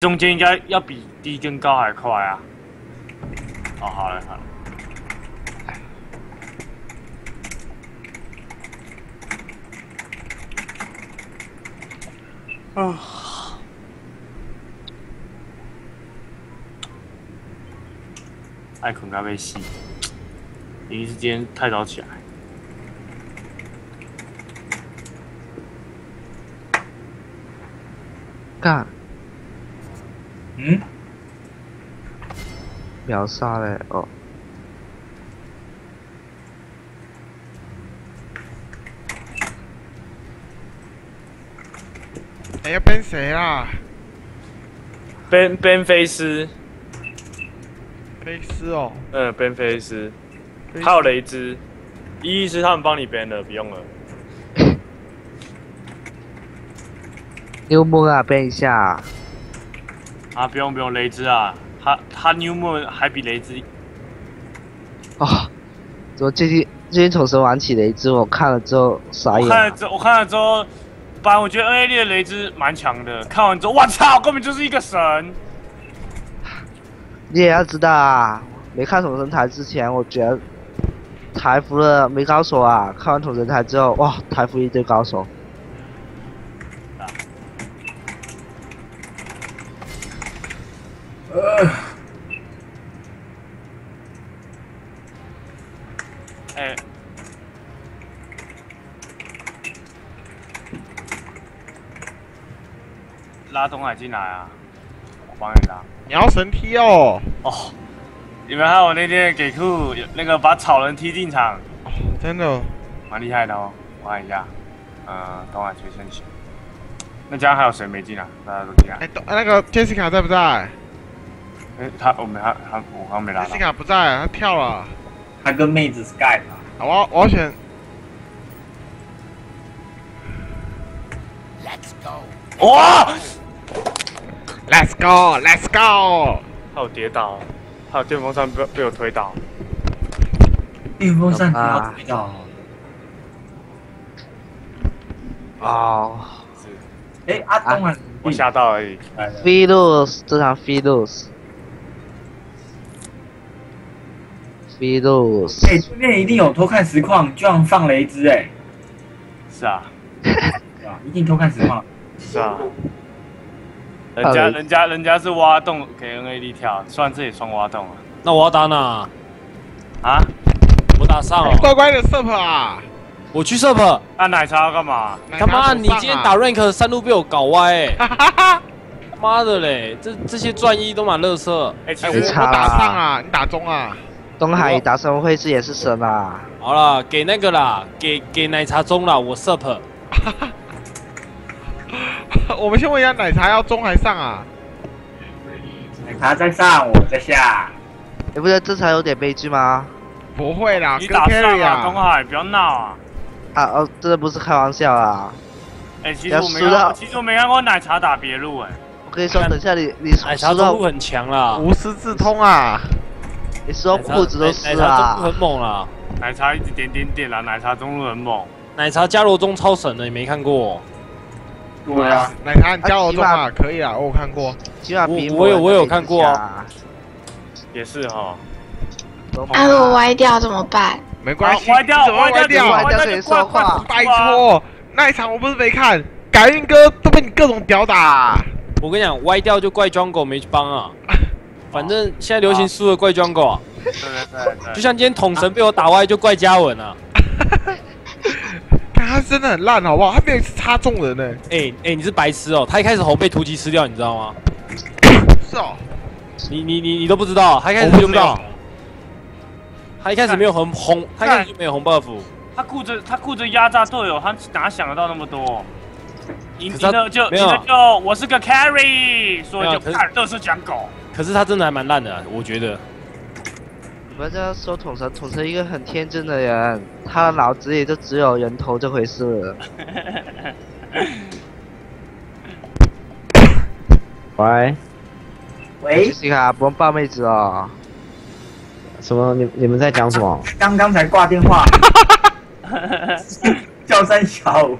中间应该要比低跟高还快啊。哦，好嘞好嘞。啊！爱困咖啡死，一时间太早起来。干嗯，秒杀嘞！哦，哎、要奔谁啊？Ben Ben 菲斯，菲斯哦，嗯，Ben 菲斯，还有雷兹，一一是他们帮你 ban 的，不用了。幽默啊，背一下。啊，不用不用，雷兹啊，他他 New Moon 还比雷兹哦，怎么最近最近从神玩起雷兹，我看了之后傻眼了。我看了之后，我看了之后，本来我觉得 N A 的雷兹蛮强的，看完之后，我操，根本就是一个神。你也要知道啊，没看统神台之前，我觉得台服了没高手啊。看完统神台之后，哇，台服一堆高手。哎、拉东海进来啊，我帮你拉。你要神踢哦！哦，你们还有那天给库那个把草人踢进场，真的，蛮厉害的哦。我看一下，呃，东海崔胜行。那这样还有谁没进啊？大家都进来。哎、都那个 Jessica 在不在哎、他我没他他我刚没拉到。？Jessica 不在，他跳了。他跟妹子 Sky 我要我要选哇！Let's go，Let's go。他有跌倒，他有电风扇被被我推倒。电风扇不啊要推倒。哦是，哎，阿东啊，我吓到而已。来了，Philus 这场 Philus。Philus，哎，对面一定有偷看实况，就像放雷之哎，是啊，对啊？一定偷看实况。是啊。人家人家人家是挖洞给 NAD 跳，虽然这也算挖洞啊。那我要打哪？啊？我打上哦，乖乖的 Sup 啊！我去 sup。那奶茶要干嘛？他妈，你今天打 rank 三路被我搞歪哎！哈哈哈！妈的嘞，这这些钻一都蛮乐色。哎、我我打上啊，你打中啊！东海打神会是也是神啊。好了，给那个啦，给给奶茶中了，我 sup。我们先问一下，奶茶要中还上啊？奶茶在上，我在下。你不觉得这场有点悲剧吗？不会啦，你打上啊，东啊！海，不要闹啊！啊哦，真的不是开玩笑啊！哎、其实我没看过，其实我没看过奶茶打别路哎、我跟你说，等一下你你奶茶中路很强啦，无师自通啊！你输到奶茶裤子都湿奶茶中路啊很！猛啦，奶茶一直点点点啦，奶茶中路很猛。奶茶加罗中超神的，你没看过？对啊，奶茶你加我中啊，可以啊，我有看过。起码我我有我有看过啊也是哈，哎啊，如果歪掉怎么办？没关系，好歪掉怎么会歪掉？歪掉说话拜托，那一场我不是没看，改运哥都被你各种屌打。我跟你讲，歪掉就怪 Jungle 没去帮啊。反正现在流行输的怪 Jungle 啊，对对对对，就像今天统神被我打歪就怪嘉文啊。看 他真的很烂，好不好？他没有一次插中人呢。哎、哎、你是白痴哦、他一开始红被突击吃掉，你知道吗？是哦，你你你你都不知道，他一开始就知道，他一开始没有红红，他一开始就没有红 buff。他顾着他顾着压榨队友，他哪想得到那么多？赢可是他赢了就没有啊赢了就我是个 carry，所以就看乐色讲狗。可是他真的还蛮烂的啊，我觉得。你们这样说统神，统神一个很天真的人，他的脑子里就只有人头这回事。喂，喂杰，西卡不用抱妹子哦。什么？你你们在讲什么？刚刚才挂电话，叫三小，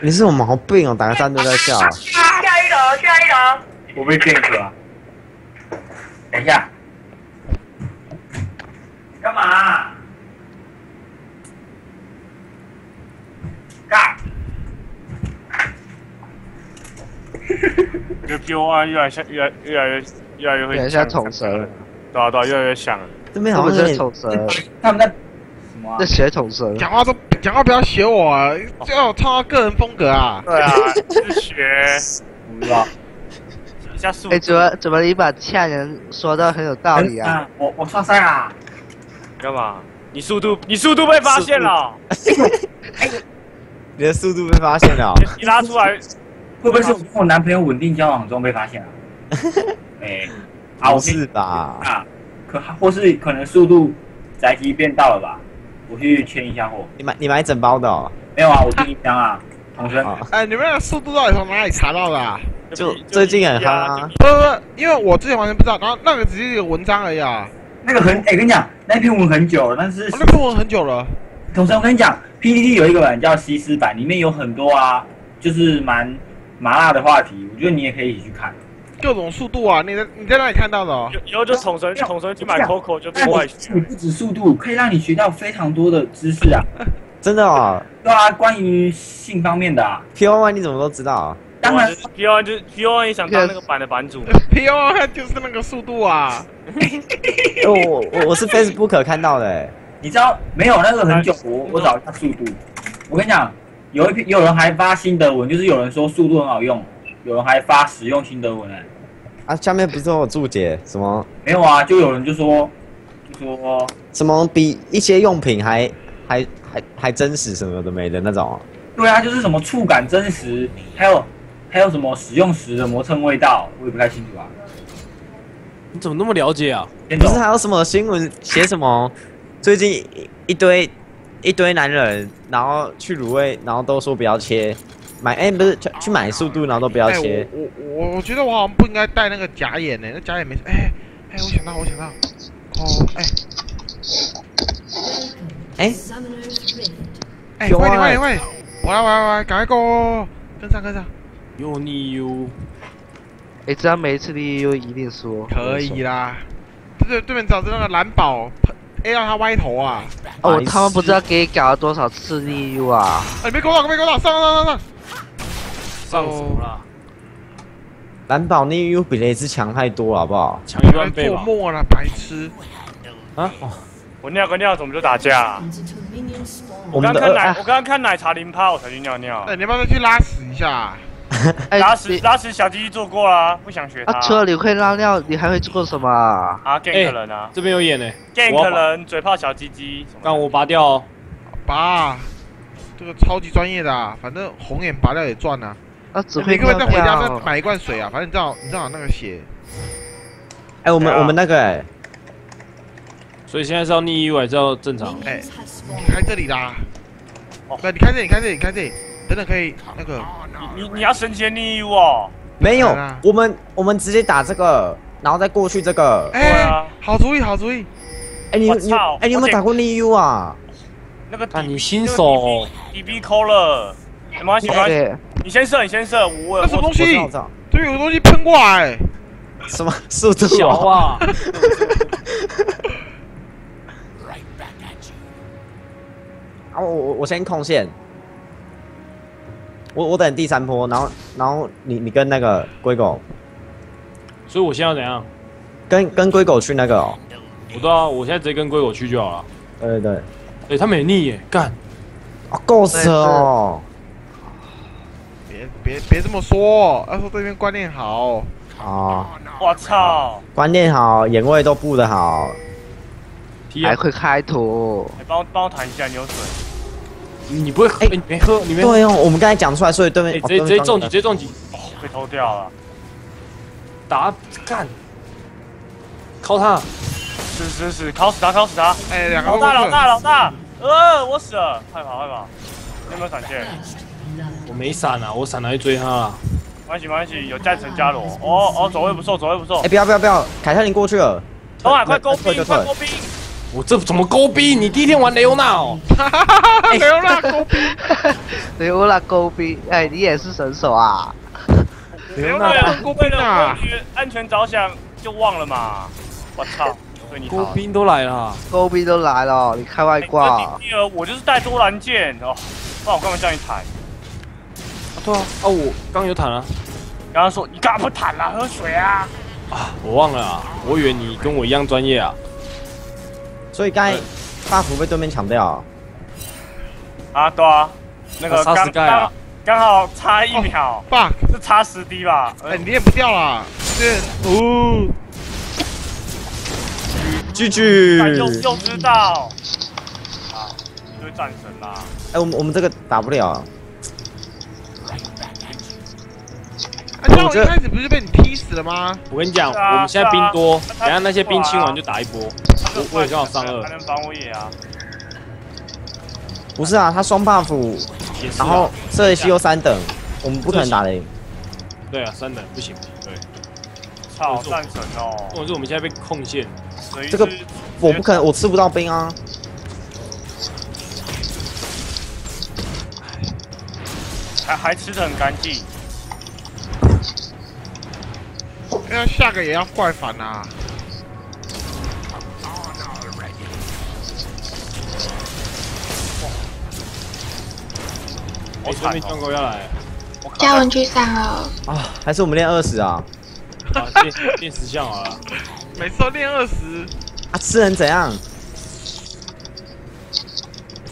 你是有毛病哦，打个战都在笑。下一楼，下一楼，我被骗了啊！等一下，干嘛？干！就 P O I 越来越越来越来越越来越会有点像捅蛇，对啊对啊，越来越像了。这边好像是捅蛇，他们在什么啊这？学捅蛇。讲话都讲话不要学我啊，就要唱到个人风格啊。对啊，是学 我不知道。哎，怎么怎么你把呛人说的很有道理啊？啊！我我刷赛啦！干嘛？你速度你速度被发现了，你的速度被发现了。你你拉出来，会不会是我跟我男朋友稳定交往中被发现了？哎，啊，不是吧？啊，可或是可能速度宅急变到了吧？我去签一下货。你买你买整包的哦？没有啊，我订一箱啊，同生。啊哎，你们的速度到底从哪里查到的啊？就最近很夯啊。不不不，因为我之前完全不知道，然后那个只是一个文章而已啊。那个很，哎、跟你讲，那篇文很久了，但是哦那篇文很久了。同时我跟你讲，PPT 有一个版叫西施版，里面有很多啊，就是蛮麻辣的话题，我觉得你也可以一起去看。各种速度啊！你在你在哪里看到的、哦？以后就统神统神去买 Coco 就但变外学你。不止速度，可以让你学到非常多的知识啊。真的哦对啊，关于性方面的啊，，P O Y 你怎么都知道啊？当然 P O N 就是 P O N 也想当那个版的版主，P O 就是那个速度啊！哎我我我我是 Facebook 看到的哎。你知道没有那个很久，我我找一下速度。我跟你讲，有一篇有人还发心得文，就是有人说速度很好用，有人还发使用心得文哎、啊，下面不是有注解什么没有啊，就有人就说就说什么比一些用品还还还还真实什么的没的那种哦？对啊，就是什么触感真实，还有还有什么使用时的磨蹭味道，我也不太清楚啊。你怎么那么了解啊？不是还有什么新闻写什么最近一一堆一堆男人，然后去卤味，然后都说不要切，买哎、不是去去买速度，然后都不要哎，切。我我我我觉得我好像不应该戴那个假眼呢，那假眼没事。哎哎，我想到我想到，哦哎哎、哎，有啊快点快点快点，我来我来我来，赶快 go，跟上跟上，有你有，哎，只要每一次你又一定输。可以啦。对对面找着那个蓝宝，A 让他歪头啊！哦他们不知道给你搞了多少次逆 U 啊！哎，你别勾到，别勾到，上上上上！上什么了？蓝宝逆 U 比雷兹强太多了，好不好？强一万倍吧？梦了，白痴！啊，哦我尿个尿怎么就打架、啊？我刚看奶，我刚刚看奶茶零趴，我才去尿尿哎，。你要不要去拉屎一下？哎，拉屎你拉屎小鸡鸡做过啦，不想学他。啊，除了你会拉尿，你还会做什么啊？啊，gank 人啊这边有眼呢，，gank 人，嘴炮小鸡鸡。让我拔掉哦。拔，这个超级专业的啊，反正红眼拔掉也赚啊。啊，只会你可不可以再回家再。买一罐水啊？反正你知道，你知道那个血。哎、我们、我们那个哎、所以现在是要逆 U 还是要正常？哎，你开这里啦。哦对，你开这里，开这里，开这里，等等可以那个。你你要神奇的逆 U 哦。没有我们我们直接打这个，然后再过去这个。对哎啊，好主意，好主意。哎、你你我操哎、你有没有打过逆 U 啊？那个啊你新手哦，DB 抠了，没关系没关系，对，你先射你先射，我我那什么东西我知道我知道这边有个东西喷过来。什么速度、小哦？啊，啊，我我我先控线，我我等第三波，然后然后你你跟那个龟狗，所以我现在要怎样？跟跟龟狗去那个哦，我知道，我现在直接跟龟狗去就好了。对对对，哎，他们也逆耶，干，啊够扯哦，别别别这么说，要说这边观念好。啊，我操！观念好，眼位都布的好！还会开图。哎，帮我帮我弹一下，你有水？你不会你没喝？你没喝？对哦，我们刚才讲出来，所以对面、直接直接中几，直接中击，被偷掉了。打干，靠他！是是是，烤死他，烤死他！哎，两个老大，老大，老大！呃，我死了，快跑，快跑！你有没有闪现？我没闪啊，我闪来追他了。没关系，没关系，有战神伽罗。哦哦，走位不错，走位不错哎、。不要不要不要，凯特琳过去了，东海，快勾兵，快勾兵！我这怎么勾逼？你第一天玩雷欧娜哦？雷欧娜勾逼。雷欧娜勾逼，哎，你也是神手啊！不要那那孤兵啊！安全着想就忘了嘛。我操，对你好。国兵都来了，勾逼都来了，你开外挂。第二，我就是带多兰剑哦，不然我干嘛叫你坦？啊对啊，啊我刚有坦啊，刚刚说你干嘛不坦啊？喝水啊！啊我忘了啊，我以为你跟我一样专业啊。所以刚才 buff 被对面抢掉，啊，对啊，那个刚刚刚好差一秒，fuck，是差十滴吧？哎，你练不掉了，这哦，巨巨。哎又又知道。啊，一堆战神啦。哎，我们我们这个打不了，啊，这样我一开始不是被你踢死了吗？我跟你讲，啊我们现在兵多，啊等下那些兵清完就打一波。我我也刚好上二还能防我野啊！不是啊，他双 buff，啊然后射雷系又三等，我们不可能打雷。对啊，三等不行，对，操战神哦，或者是我们现在被控线，随这个时我不可能，我吃不到兵啊。还还吃的很干净。因为下个也要怪反啊。哎，对面好惨哦！中国要来，我靠嘉文去上了，啊，还是我们练二十啊？啊，练练十项好了，每次都练二十，啊，吃人怎样？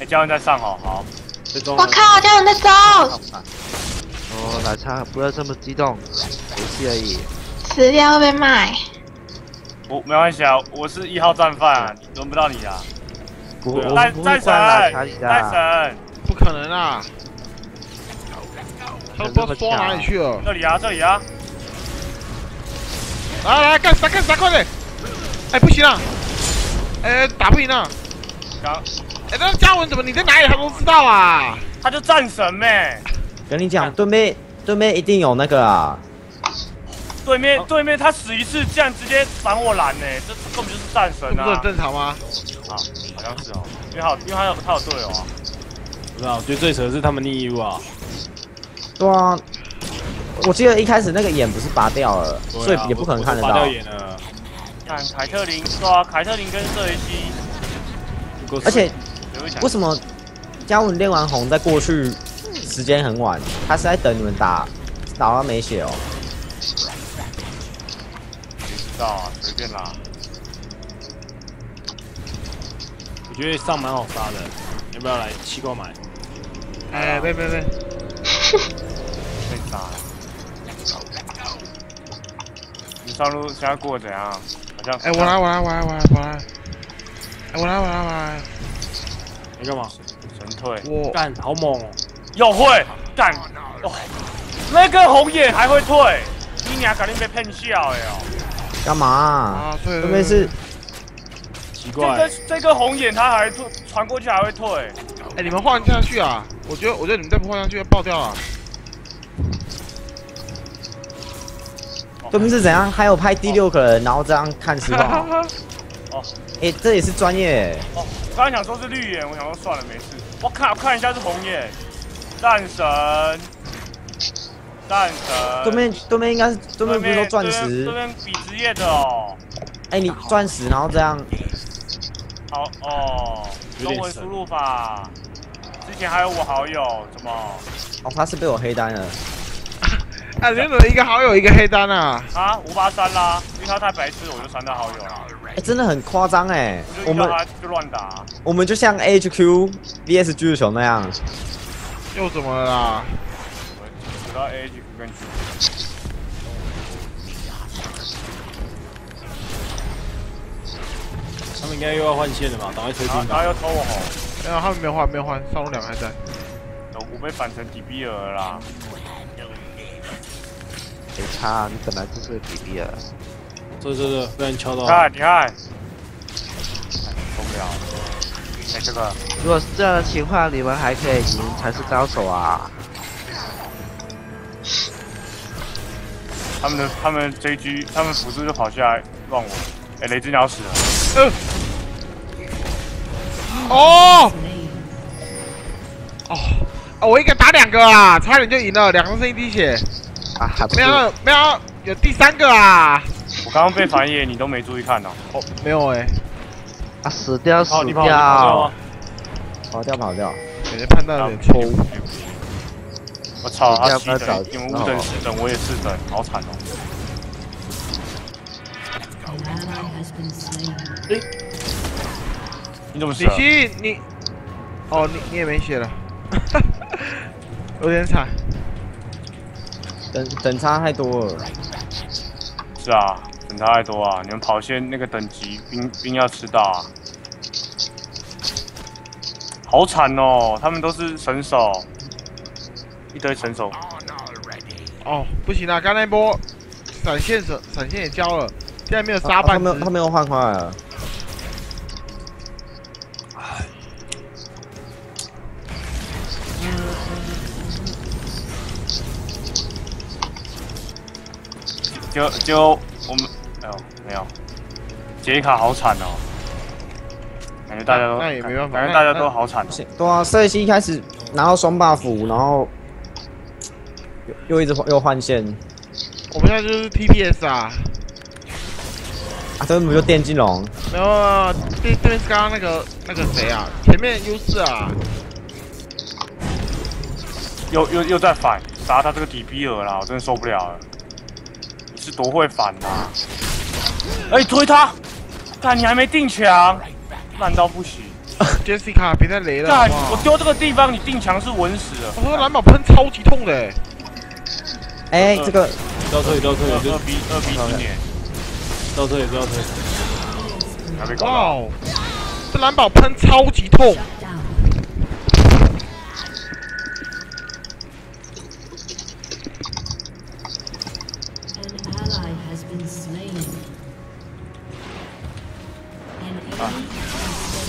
哎，嘉文在上哦好，我靠，嘉文在走，哦，奶茶不要这么激动，游戏而已。死掉会被卖。我没关系啊，我是一号战犯啊，轮不到你啊。不，对啊我战战神，战。神，不可能啊！他都不知道刷哪里去了。这里啊，这里啊，来来干啥干啥，快点！哎，不行啊！哎，打不赢啊！刚哎，那嘉文怎么你在哪里他都知道啊？他就战神咩？跟你讲，对面对面一定有那个啊。对面对面他死一次，这样直接反我蓝呢，这这根本就是战神啊这不是很！正常吗？啊，好像是哦，因为他因为他有他有队友啊。不知道，我觉得最扯的是他们逆 U 啊，对啊，我记得一开始那个眼不是拔掉了，啊所以也不可能看得到拔掉。眼了，看凯特琳，对啊，凯特琳跟瑟雷西，而且为什么嘉文练完红再过去时间很晚？他是在等你们打，打到没血哦。道啊？随便啦。我觉得上蛮好杀的，要不要来七购买？哎，别别别！被杀了。你上路现在过得怎样？好像哎，我来我来我来我来我来！哎，我来我来我来！你干嘛？神退，我干，好猛哦！又会干哦，那个红眼还会退，你娘肯定被骗笑哎哦。干嘛啊？啊，对对面是这奇怪个，这个红眼它还退，传过去还会退。哎，你们换下去啊！我觉得我觉得你们再不换上去要爆掉了。对面是怎样？还有拍第六个人，然后这样看实况。哦，哎，这也是专业。哦，我刚才想说是绿眼，我想说算了没事。我看我看一下是红眼，战神，战神。对面对面应该是对面不是说钻石对石？面比职业的哦。哎，你钻石，然后这样，好哦，中文输入法。之前还有我好友，怎么哦，他是被我黑单了。哎，你怎么一个好友一个黑单啊？啊？五八三啦，因为他太白痴，我就删他好友了。哎，真的很夸张哎！我们就乱打。我们就像 HQ VS 巨球那样，又怎么了啦？我知道 A 他们应该又要换线了吧？赶快推然后进吧。然后又偷我红，没有，他们没有换，没有换，上路两个还在。我被反成底比尔了啦。没差，你本来就是比比尔。这这这，被人敲到了。看，你看，受不了。哎，这个如果是这样的情况，你们还可以赢，才是高手啊！他们的他们 J G 他们辅助就跑下来乱我。哎，雷之鸟死了。哦，哦，哦，我一个打两个啊，差点就赢了，两个剩一滴血。啊，还没有没有，有第三个啊！我刚刚被反野，你都没注意看哦。哦，没有哎，啊，死掉死掉跑掉跑掉。感觉判断有点错误。我操，他七等，你们五等四等，我也四等，好惨哦。Slain. 你怎么死李你，哦你你也没血了，有点惨。等等差太多了。是啊，等差太多啊！你们跑线那个等级兵兵要吃到啊，好惨哦！他们都是神手，一堆神手。哦，不行啊，刚才那波闪现闪闪现也交了，现在没有杀他没有他没有换坏了。就就我们，哎呦没有，杰卡好惨哦，感觉大家都那也没办法感觉大家都好惨哦。对啊，瑟西一开始拿到双 buff，然后又又一直换又换线我们现在就是 TPS 啊，啊，这不就电竞龙？没有这这边是刚刚那个那个谁啊，前面优势啊，又又又在反杀他这个底比尔啦，我真的受不了了。你是多会反啊、哎、推他！看你还没定墙，烂到不行。Jessica 别再雷了好好，我丢这个地方，你定墙是稳死了。我说蓝宝喷超级痛的欸，哎、呃这个倒退倒退二就二 B 二比几年，倒退倒退。还没搞哇到。哦，这蓝宝喷超级痛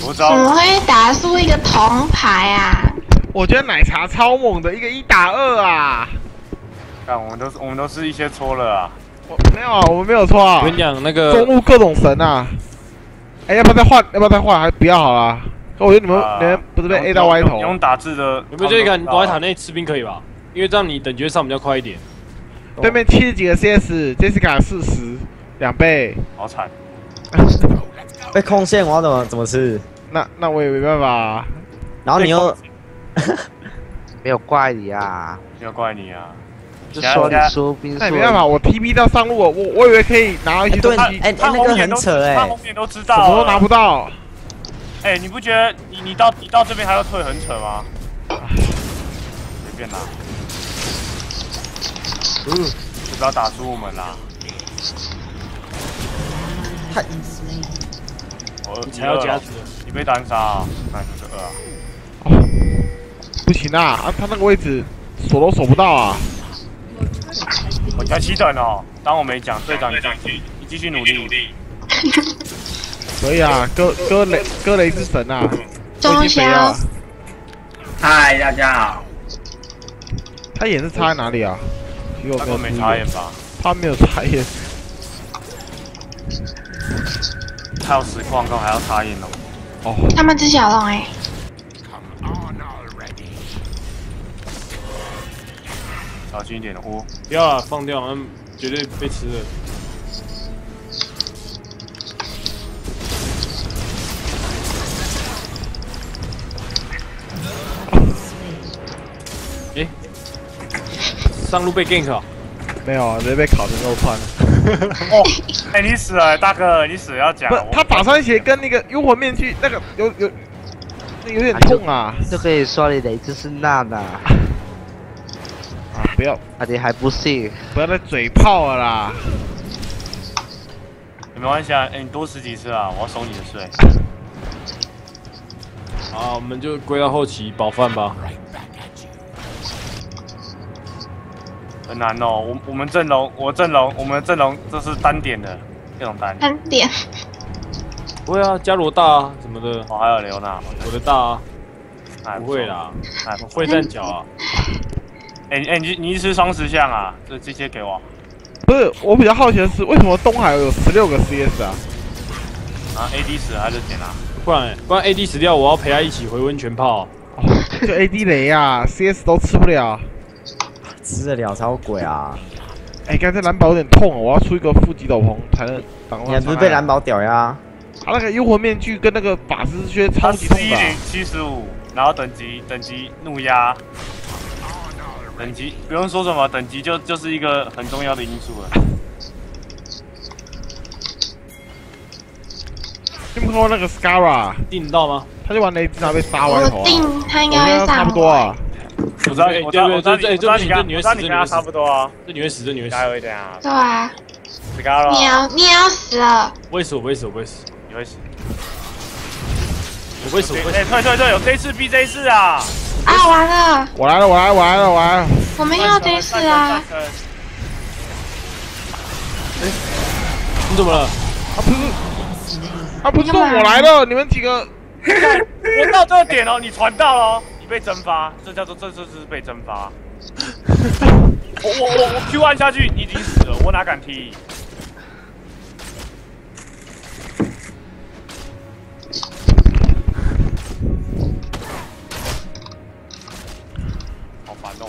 怎么道，会打出一个铜牌啊？我觉得奶茶超猛的，一个一打二啊，看我们都是我们都是一些搓了啊。我没有啊，我们没有搓啊我，跟你讲，那个中路各种神啊，哎，要不要再换？要不要再换？还不要好啦。可我觉得你们啊你们不是被 A 到歪头用，用打字的，有没有这个？你躲在塔内吃兵可以吧？因为这样你等级会上比较快一点。对面七十几个 CS，Jessica 四十，两倍。好惨。被控线，我要怎么怎么吃？那那我也没办法、啊。然后你又 没有怪你啊，没有怪你啊。就说你输兵数那也没办法，我 TP 到上路了，我我以为可以拿到一些哎对东西，哎他那个红眼都很扯哎他红眼都知道什，么都拿不到。哎、你不觉得你你到你到这边还要退很扯吗？随便拿，嗯，就不要打输我们啦。slain. 我二你才要加子，你被单杀啊？那就是二啊。不行啊，啊，他那个位置锁都锁不到啊。我才七等哦，当我没讲，队长你继续你继续努力。可以啊，哥哥雷哥雷之神啊，中我已经没了消。嗨，大家好。他眼是插在哪里啊？其实我没插眼吧？他没有插眼。他有实况，跟还要插眼哦。哦，他们只小龙哎、小心一点哦。不要了，放掉，他们绝对被吃了。哎，上路被 gank 啊！没有啊，直接被烤成肉串了。哦，哎、你死了，大哥，你死了要讲不哦。，他法穿鞋跟那个幽魂面具那个有有，那有点痛啊就可以说你雷之是烂的，啊！不要阿迪还不信？不要再嘴炮了啦！没关系啊，哎、你多死几次啊，我要收你的税。好，我们就归到后期饱饭吧。很难哦，我我们阵容，我阵容，我们的阵容这是单点的这种单单。点。不会啊，加罗大啊什么的，哦，还有刘娜，我的大啊，哎不会，啦，哎不会站脚啊。哎哎，你你是双石像啊？这这些给我不是，我比较好奇的是，为什么东海有十六个 CS 啊？啊，AD 死还是点啊？不然不然 AD 死掉，我要陪他一起回温泉泡。哦，就 AD 雷啊，CS 都吃不了。吃得了才有鬼啊！哎，刚才蓝宝有点痛哦，我要出一个负极斗篷才能挡到。你还不是被蓝？宝屌呀？他那个幽魂面具跟那个法师靴超他级痛的啊。十一零七十五，然后等级等级怒压，等级不用说什么，等级就就是一个很重要的因素了。听不说那个 Scara，定到吗？他就玩雷之塔被杀完头啊。我定他应该会上差不多啊。我知道，哎我知道，我知道我知道你跟你会我知道你跟他差不多啊，这你会死，这你会死加。油一点啊对啊，s c a r 你也 a 要你要死了，不会死，我不会死，我不会死，你会死。我不会死，我不会哎，死。退退退，有 J 四 BJ 四啊！啊完了，我来了，我来了，我来了，我来了。我们要 J 四啊，战神！你怎么了？他不是，啊不是说我来了，你们几个我到这个点哦，你传到了哦，你被蒸发，这叫做这这是被蒸发。我我我我 Q 按下去，你已经死了，我哪敢踢？烦哦，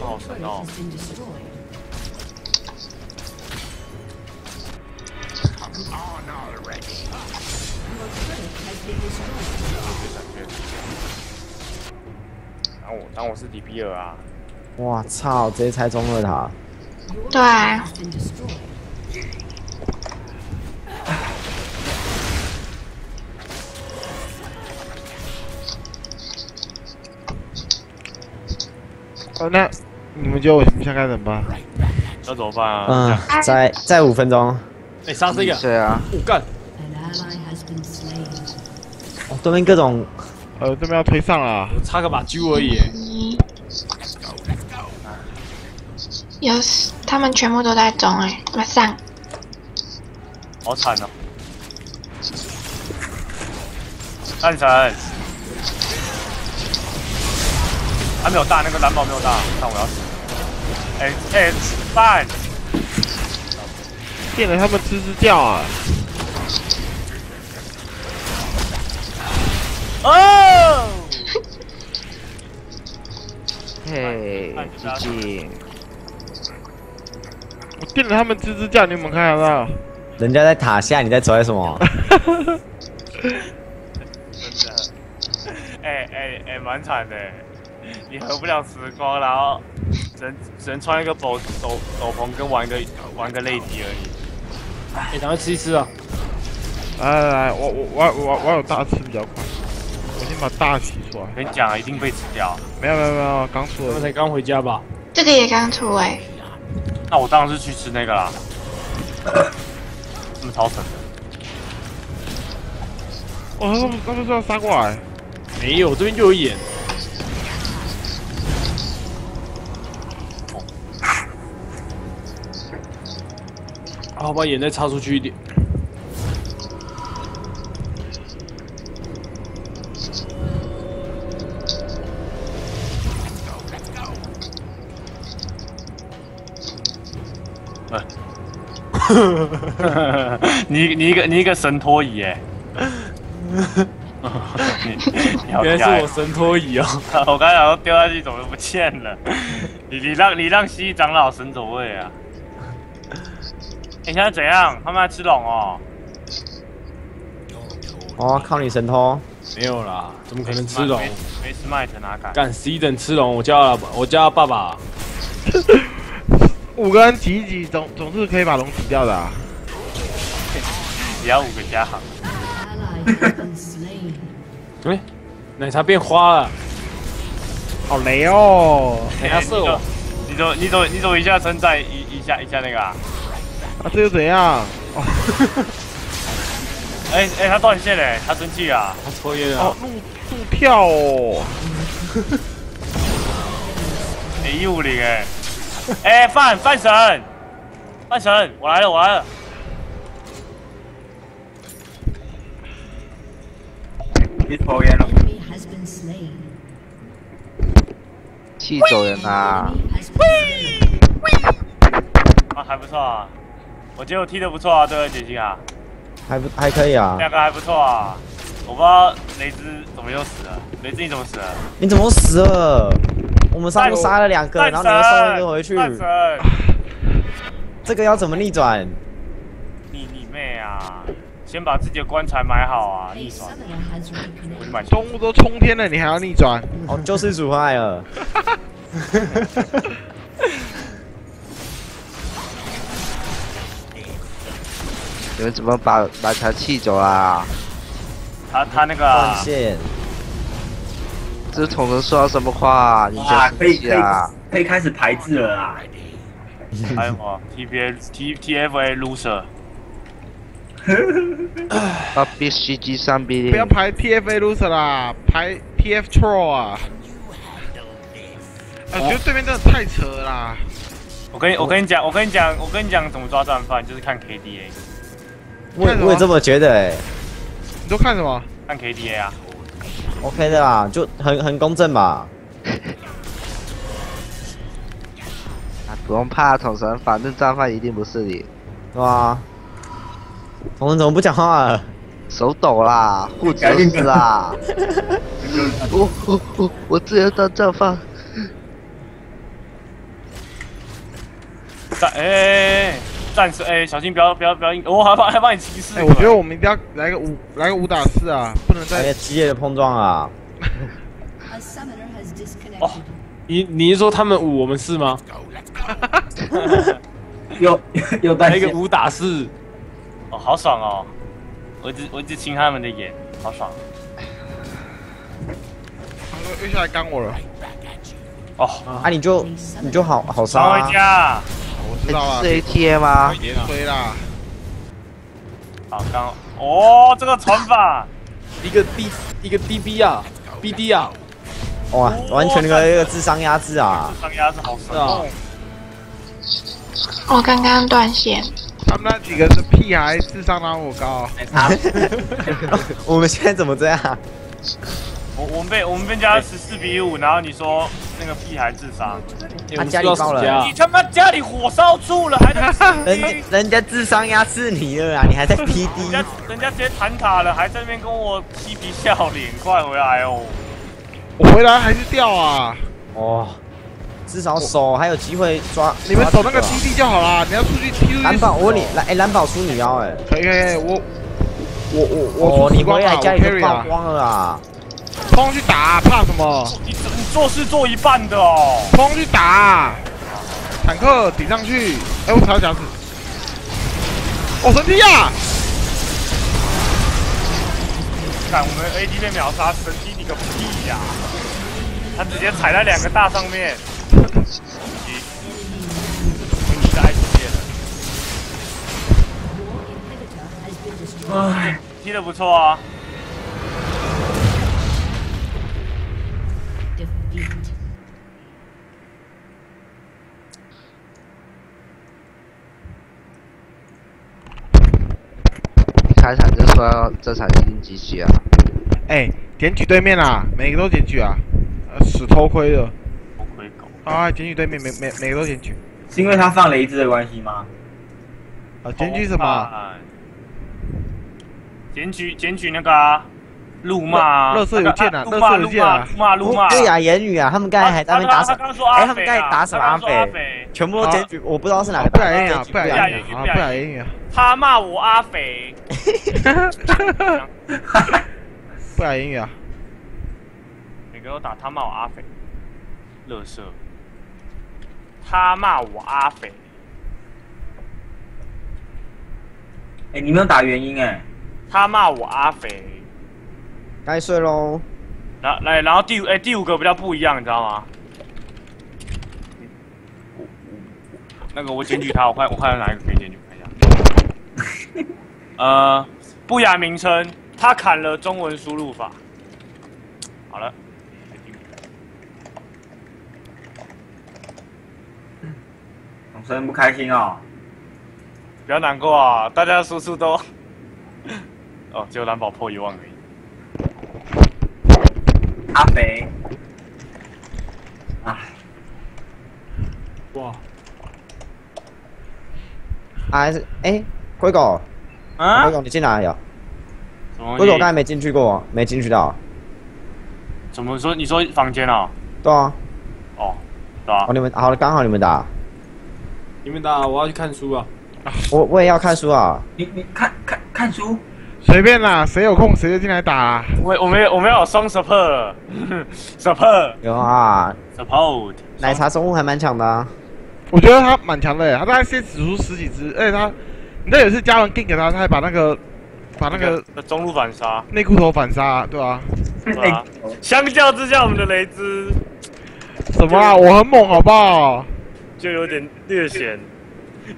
好神哦.当我当我是迪比尔啊！哇操！直接拆中二塔。对 啊，Has been destroyed. 呃，那你们觉得我现在该怎么办？那怎么办啊？嗯，再再五分钟。哎，杀这个！对啊，我干！An ally has been slain. 哦，对面各种呃，这边要推上了。我差个把揪而已。一，有他们全部都在中哎，马上好惨哦！战神还没有大，那个蓝宝没有大，但我要死。哎哎，饭电了他们吱吱叫啊！哦！嘿，激进，我电了他们吱吱叫，你有没有看得到？人家在塔下，你在拽什么？真的，哎哎哎，蛮惨的。你合不了时光，然后只能只能穿一个斗斗斗篷跟玩个玩个泪滴而已。哎，赶快吃一吃啊！来来来，我我我我我有大吃比较快，我先把大洗出来。我跟你讲，一定被吃掉。没有没有没有，刚出了。他们才刚回家吧？这个也刚出哎，那我当然是去吃那个啦。这么超神的。哦，他们他们是要杀过来。没有，这边就有眼。好，把眼泪插出去一点。你你一个你一个神拖椅哎！原来是我神拖椅哦。我刚才想说丢下去怎么不见了？你你让你让蜥蜴长老神走位啊！你现在怎样？他们在吃龙哦？哦，靠你神通！没有啦，怎么可能吃龙？没没吃麦特哪敢？敢十一等吃龙，我叫他我叫他爸爸。五个人挤一挤，总总是可以把龙挤掉的、啊。也要五个加。Slain. 哎，奶茶变花了，好雷哦！等下射我。你怎么你怎么你怎么一下称赞一一下一下那个啊？啊，这又怎样？哦 哎哎，他断线嘞，他生气啊！他抽烟哦啊！，怒怒跳哦！哎一五零哎，哎范范神，范神，我来了我来了。你抽烟了.气走人啊.啊，还不错啊，我觉得我踢的不错啊，对不对，杰西啊？还不还可以啊？两个还不错啊。我不知道雷兹怎么又死了，雷兹你怎么死了？你怎么死了？我们上路杀了两个，然后你又送一个回去，这个要怎么逆转？你你妹啊！先把自己的棺材买好啊，逆转。我就 reconnected. 买动物都冲天了，你还要逆转？哦，救世主回来了。你们怎么把把他气走啊？他他那个断啊线，这统神说到什么话？你啊，就可以可以？可以开始排字了啊。还有什么 TBA T TFA loser，啊，必须击三 B 零。不要排 TFA loser 啦，排 TF troll 啊！我觉得对面真的太扯了啦。我跟你我跟你讲我跟你讲我跟你讲怎么抓战犯，就是看 KDA 我也我也这么觉得哎、你都看什么？看 KDA 啊，OK 的啦，就很很公正吧。啊，不用怕统神，反正战犯一定不是你。是吧？同仁怎么不讲话了？手抖啦，护主死啦！我我我我自由当战犯。战哎战士哎小心不要不要不要硬，我还帮还帮你提示。哎、我觉得我们一定要来个五来个五打四啊，不能再激烈的碰撞啊. 哦你你是说他们五我们四吗？有有来一个，五打四，哦好爽哦，我一直我一直亲他们的眼，好爽又下来干我了。哦。啊，你就你就好好杀、啊回。家，我知道啊，是 ATA 吗？推啦。好刚哦这个传法，一个 D 一个 DB 啊，BD 啊，哇，完全那个一个智商压制啊！智商压制好是啊爽。我刚刚断线，他们那几个是屁孩，智商哪有我高？我们现在怎么这样？我我们被我们被加十四比五，然后你说那个屁孩智商，哎我们家里爆了你他妈家里火烧住了，还在人家 人家智商压制你了啊，你还在 PD？家人家直接弹塔了，还在那边跟我嬉皮笑脸，快回来哦！我回来还是掉啊！哦，至少手还有机会抓。你们守那个基地就好啦，你要出去踢。蓝宝，我问你，蓝哎蓝宝出女妖哎，可以可以，可以我我我我哦，你光来家里就曝啊，光了啊！冲上去打，怕什么？你你做事做一半的哦，冲上去打，坦克顶上去。哎，我踩到夹子。哦，神踢啊！看我们 AD 被秒杀，神踢你个屁呀、他直接踩在两个大上面，你你的爱世界了，Inhibitor has been destroyed. 唉，踢得不错啊。开场就说这场一定继续啊！哎，检举对面啦，每个都检举啊，呃，死偷窥的偷窥狗，啊，检举对面，每每每个都检举是因为他放雷子的关系吗？啊，检举什么？么？检举检举那个啊，辱骂啊，垃圾邮件啊那个辱骂辱垃圾邮件啊。骂辱骂。对呀，言语啊，他们刚才还在那边打手他他，刚说哎，他们刚才打手阿他刚说阿肥，全部都检举，我不知道是哪啊个不雅言语啊，不雅雅言语啊，不雅言语。啊，他骂我阿肥，不雅言语啊，你给我打他骂我阿肥，乐色。他骂我阿肥，哎，你没有打原因哎，他骂我阿肥。该睡喽。然来，然后第五哎、第五个比较不一样，你知道吗？那个我检举他，我看我看有哪一个可以检举，看一下。呃，不雅名称，他砍了中文输入法。好了，永生不开心哦。不要难过啊，大家输出都 哦，只有蓝宝破一万而已。阿肥，唉，哇，还是哎，灰狗，啊灰？狗你进来有？灰狗刚才？没进去过，没进去到。怎么说？你说房间啊？对啊，哦，对啊哦，？你们好，刚好你们打，你们打，我要去看书啊。我我也要看书啊。你你看看看书，随便啦，谁有空谁就进来打啊。我我们我们要有双 support，support 有啊，support，奶茶生物还蛮强的啊。我觉得他蛮强的耶，他大概先指出十几只，而且他，你知道有一次加完 gank 给他，他还把那个把那个那中路反杀，内裤头反杀，对吧、对啊？相较之下，我们的雷兹什么啊？我很猛，好不好？就有点略显。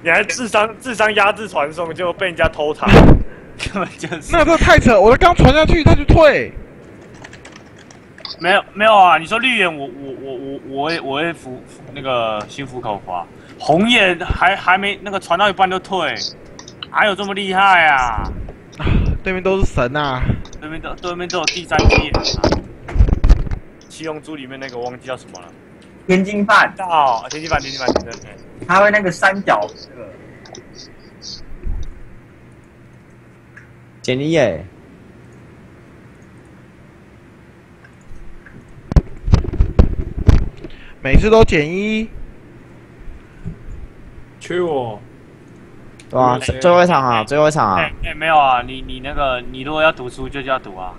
你还智商智商压制传送，就被人家偷塔，根本就是那个真的太扯，我刚传下去他就退。没有没有啊！你说绿眼，我我我我我会我会服服那个心服口服啊。红眼还还没那个传到一半就退，哪有这么厉害啊？对面都是神啊！对面都对面都有第三只眼啊。七龙珠里面那个忘记叫什么了？天津饭，到天津饭天津饭对对对。他会那个三角那个简历耶，每次都减一，缺我，对吧？最最后一场啊，最后一场哎啊，哎没有啊，你你那个你如果要读书就叫读啊。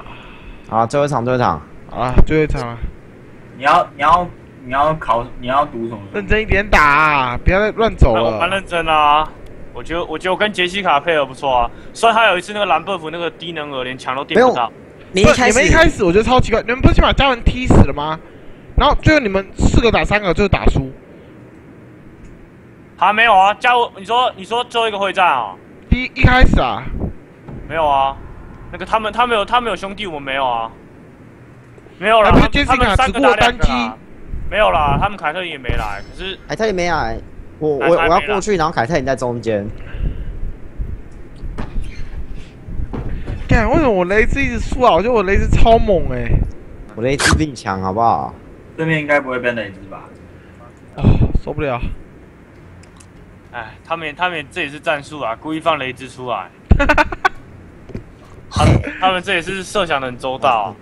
啊，最后一场，最后一场。啊，最后一场啊，你要你要你要考你要读什么？认真一点打、啊，不要再乱走了。我蛮认真啊。我觉得我觉得我跟杰西卡配合不错啊。虽然他有一次那个蓝 buff 那个低能儿连墙都垫不到，你一开始你们一开始我觉得超奇怪，你们不是先把嘉文踢死了吗？然后最后你们四个打三个，最后打输。还没有啊。加我你说你说最后一个会战啊？第一一开始啊，没有啊。那个他们他们有他们有兄弟，我们没有啊。没有啦，还不是他们三个打两个只过啦。没有啦，他们凯特也没来，可是凯特也没来，我我我要过去，然后凯特你在中间。看为什么我雷兹一直输啊？我觉得我雷兹超猛哎、我的 AT 比你强，好不好？对面应该不会变雷兹吧？啊，受不了。哎，他们他们这也是战术啊，故意放雷兹出来。他们他们这也是设想的很周到、啊。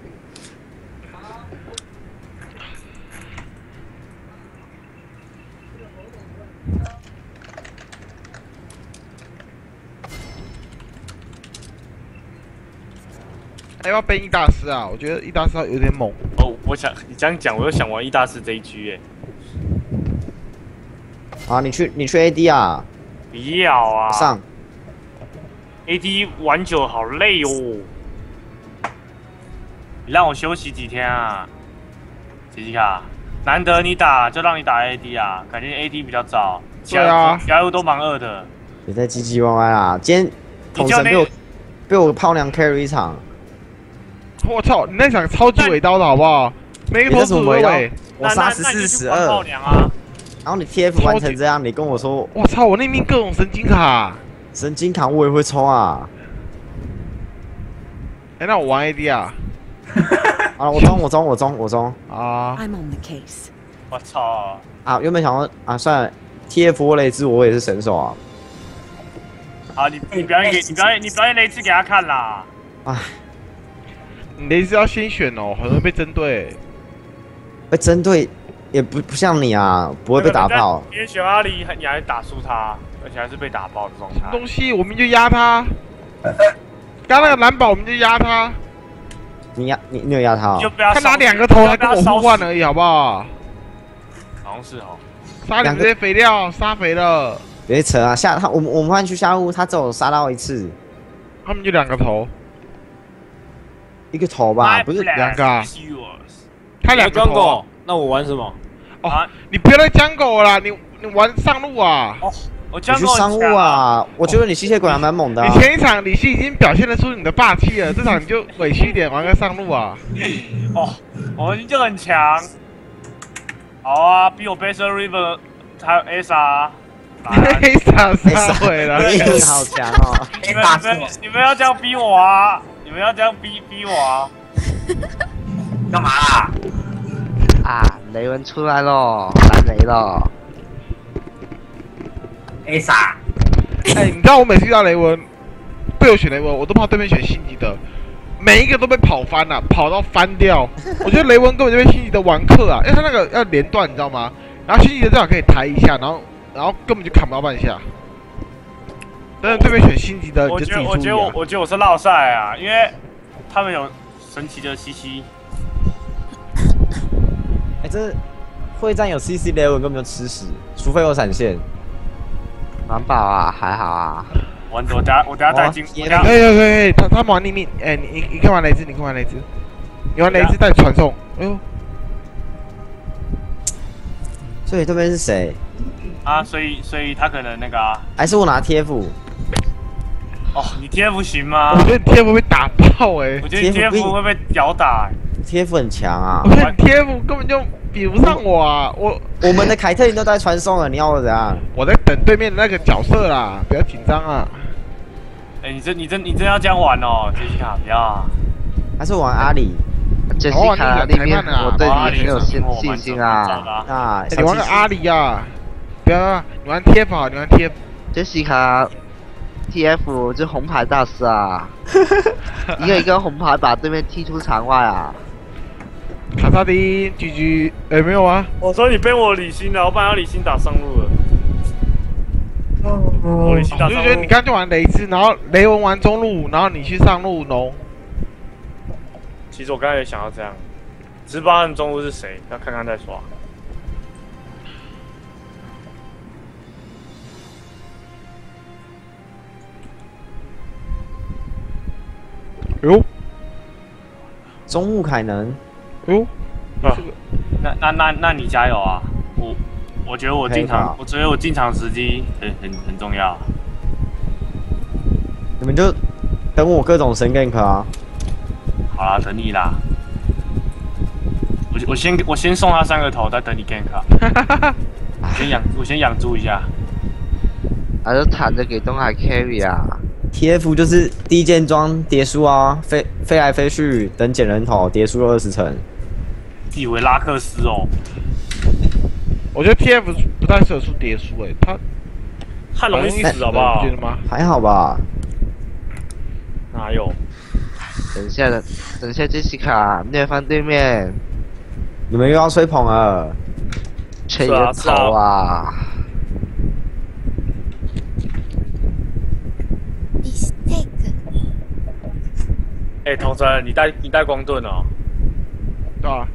还要背一大师啊？我觉得一大师有点猛。哦，我想你这样讲，我又想玩一大师这一局耶。啊，你去你去 AD 啊，不要啊！上 AD 玩久好累哦。你让我休息几天啊，杰西卡。难得你打，就让你打 AD 啊，感觉 AD 比较早。其他对啊其他路都蛮饿的。别再唧唧歪歪啦！今天统神被我被我炮娘 carry 一场，我操，你那场超级尾刀的好不好？每个什么尾刀。我杀十四十二！然后你 TF 完成这样，你跟我说我操，我那边各种神经卡。神经卡我也会抽啊！哎、那我玩 AD 啊？啊，我中我中我中我中啊，I'm on the case. 我操！啊！原本想说啊，算了，TF 我雷兹我也是神手啊！好，你你表演给你表演你表演雷次给他看啦。唉，你雷兹要先选哦，很容易被针对。被针对也不不像你啊，不会被打爆。别人选阿狸，你还打输他，而且还是被打爆的状态。东西我们就压他。刚那个蓝宝我们就压他，你压你你有压他哦？你就不要他拿两个头来跟我互换而已，好不好？好像是哦。杀你这些肥料，杀肥了。别扯啊！下他我们我们换去下路，他只有杀到一次，他们就两个头，一个头吧，不是两个啊他两个头啊。那我玩什么？哦啊，你不要再讲狗了啦，你你玩上路啊！哦，我你这样跟我去商务！啊！我觉得你吸血鬼还蛮猛的、啊你。前一场李希已经表现得出你的霸气了，这场你就委屈一点，玩个上路啊！哦，我们就很强。好啊，比我 Better River 还有黑傻 杀回了，你好强哦！你们你们你们要这样逼我啊！你们要这样逼逼我啊！干嘛啦？啊，雷文出来喽，蓝雷了。A 傻，哎，你知道我每次遇到雷文，队友选雷文，我都怕对面选心机的。每一个都被跑翻了，跑到翻掉。我觉得雷文根本就被星级的玩克啊，因为他那个要连段，你知道吗？然后星级的正好可以抬一下，然后然后根本就砍不到半下。但是对面选星级的，我觉得我觉得我。我觉得我是落赛啊，因为他们有神奇的西西，哎，这会战有 CC 雷文根本就吃屎，除非有闪现。蛮宝啊，还好啊。我我等下我等下带金，哦我等下可以可以可以，他他们玩秘密，哎、你你你看完雷兹，你看完雷兹，你玩雷兹带传送，哎呦，所以对面是谁？啊，所以所以他可能那个啊，还是我拿 TF？哦，你 TF 行吗我？觉得你 TF 被打爆哎、我觉得你 TF 会被屌打、欸，TF 很强啊我！觉得 TF 根本就比不上我啊，我我们的凯特琳都在传送了，你要我怎样？我在等对面的那个角色啦，不要紧张啊。哎、你真你真你真要这样玩哦，杰西卡不要啊，还是玩阿里？杰西卡里面我对哇你很有信我信心啊。啊你玩个阿里啊，不要啊，你玩 TF 好，你玩 TF，杰西卡 TF 这红牌大师啊，一个一个红牌把对面踢出场外啊。卡萨丁 GG，哎、没有啊，我说你被我李信了，我本来要李信打上路了。我李欣打上路我就觉得你，刚刚就玩雷兹，然后雷文玩中路，然后你去上路农，其实我刚才也想要这样，只是不知道中路是谁，要看看再说啊。哎呦中路凯能，哎呦，啊那那那那你加油啊！我我觉得我进场我觉得我进场时机很很很重要。你们就等我各种神 gank 啊！好啦，等你啦。我我先我先送他三个头，再等你 gank 啊。我先养我先养猪一下。还是躺着给东海 carry 啊。TF 就是第一件装叠书啊，飞飞来飞去，等捡人头，叠书二十层。自以为拉克斯哦，我觉得 TF 不太适合出叠书哎、他太容易死好不好觉？得吗？还好吧？哪有？等一下的，等一下杰西卡虐翻对面，你们又要吹捧了？吹个头啊！mistake。哎、同城，你带你带光盾哦。对啊、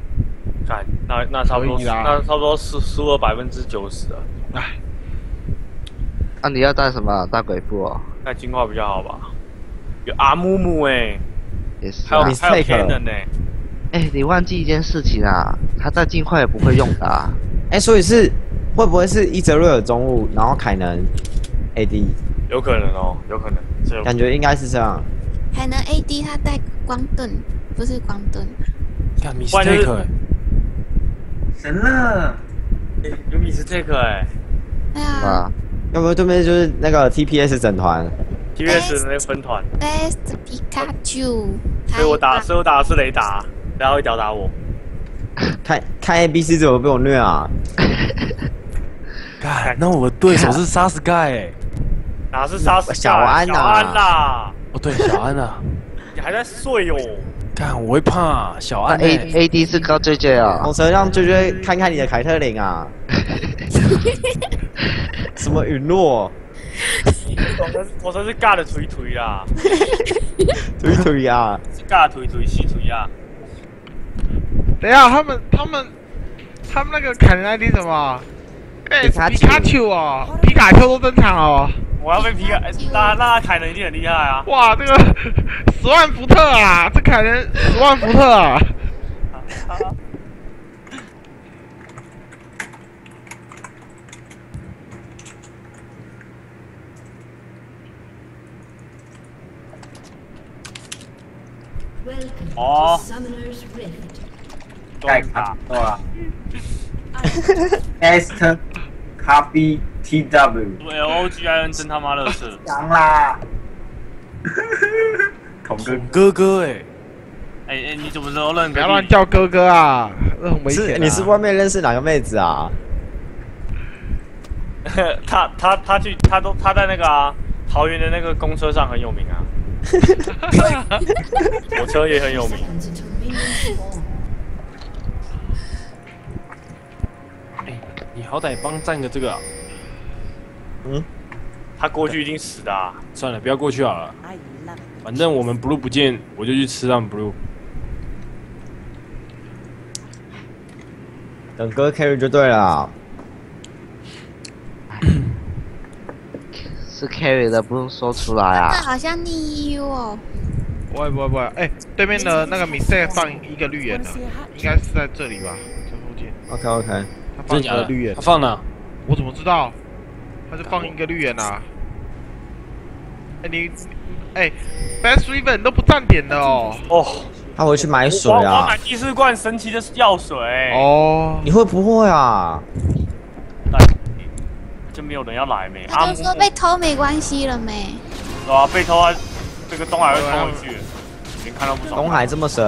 看，那那差不多，那差不多输输了百分之九十了。哎，啊，你要带什么？带鬼步哦，带进化比较好吧？有阿木木哎，也是还有啊。还有 Cannon 呢。哎、你忘记一件事情啊，他在尽快也不会用的、啊。哎、所以是会不会是伊泽瑞尔中路，然后凯能 AD？有可能哦，有可能。这有感觉应该是这样。还能 AD 他带光盾，不是光盾，看 mistake，欸神了，哎有米斯 take 哎。对啊。啊，要不对面就是那个 TPS 整团，，TPS 的那个分团，，Best Pikachu，所以我打，所以我打的是雷达，然后会吊打我。看看 ABC 怎么被我虐啊？干，那我的对手是杀死盖哎，哪是杀死小安呐小安呐，哦对，小安啊，你还在睡哦？看我会怕小那安 A 哎，A D 是高 J J 啊。我，蛇让 J J 看看你的凯特琳啊！什么陨落？我是我说是尬的推推啦，推推啊！是尬的推推细推啊。等一下，他们他们他们那个凯特琳什么？哎、皮卡丘皮卡丘哦，皮卡丘都登场了哦！我要被皮卡，哎那那凯能一定很厉害啊！哇，这个 十万伏特啊，这凯能十万伏特啊 Oh. to Summoner's Rift. 盖卡对吧？Est copy TW，L O G I N 真他妈乐色！强啦！孔哥哥哥哎，哎哎，你怎么都认？不要乱叫哥哥啊，那很危险、你是外面认识哪个妹子啊？他他他去他都他在那个啊桃园的那个公车上很有名啊。火车也很有名。Spawn. 你好歹帮占个这个啊！他过去已经死的、啊。算了，不要过去好了。反正我们 blue 不见，我就去吃他们 blue。等哥 carry 就对了。是 carry 的，不用说出来那啊。好像逆 U 哦。不会不会不会，哎、对面的那个 mistake 放一个绿眼的，应该是在这里吧？这附近，OK OK，他放一个绿眼他，放哪？我怎么知道？他是放一个绿眼啊？哎、你，哎、best riven 都不站点的哦。哦，他回去买水啊我买？第四罐神奇的药水。哦，你会不会啊？那就没有人要来没？他就说被偷没关系了没？对啊，被偷啊，这个东海会偷回去，已经看到不爽。东海这么神，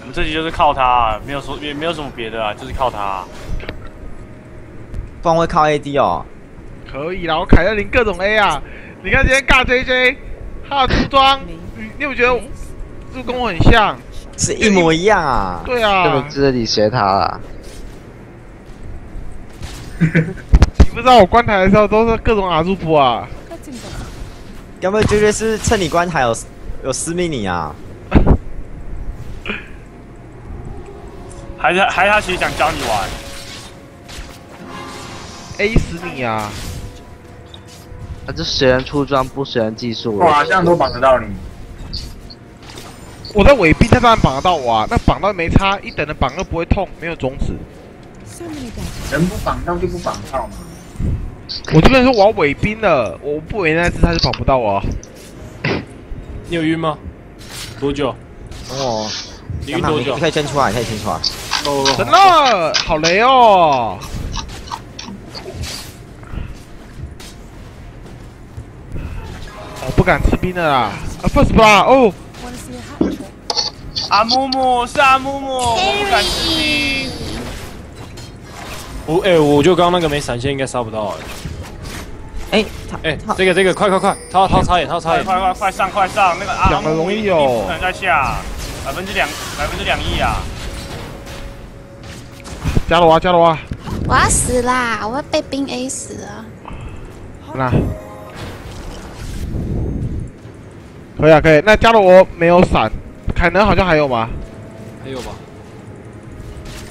我们这局就是靠他，没有说也没有什么别的啊，就是靠他。不然会靠 AD 哦。可以啦，我凯特琳各种 A 啊！你看今天尬 JJ，他的出装，你你有没有觉得是跟我很像？是一模一样啊！对根本啊，知道你学他了。你不知道我关台的时候都是各种阿朱普啊。要不会 JJ 是趁你关台有有私密你啊？还是还是他其实想教你玩，A 死你啊！他就学人出装，不学人技术哇，了。这样都绑得到你。我在尾兵，他当然绑得到我啊，那绑到没差，一等的绑又不会痛，没有种子。人不绑到就不绑到嘛。我就跟你说我要尾兵了，我不尾那只他就绑不到我。你有晕吗？多久？哦，你晕多久你？可以先出来，你可以先出来。哦神了，好雷哦！我不敢吃冰的啦，啊，first blood 哦，阿木木是阿木木，我不敢吃冰。我哎、我就刚刚那个没闪现，应该杀不到哎、哎，他哎、这个这个，快快快，他他插眼，他插快眼，快快快上快上，那个阿讲得木木容易哦不能再下，百分之两百分之两亿啊！加了我啊，加了我啊，我要死啦！我要被冰 A 死了。那可以啊，可以。那加罗我没有闪，凯能好像还有吗？还有吧？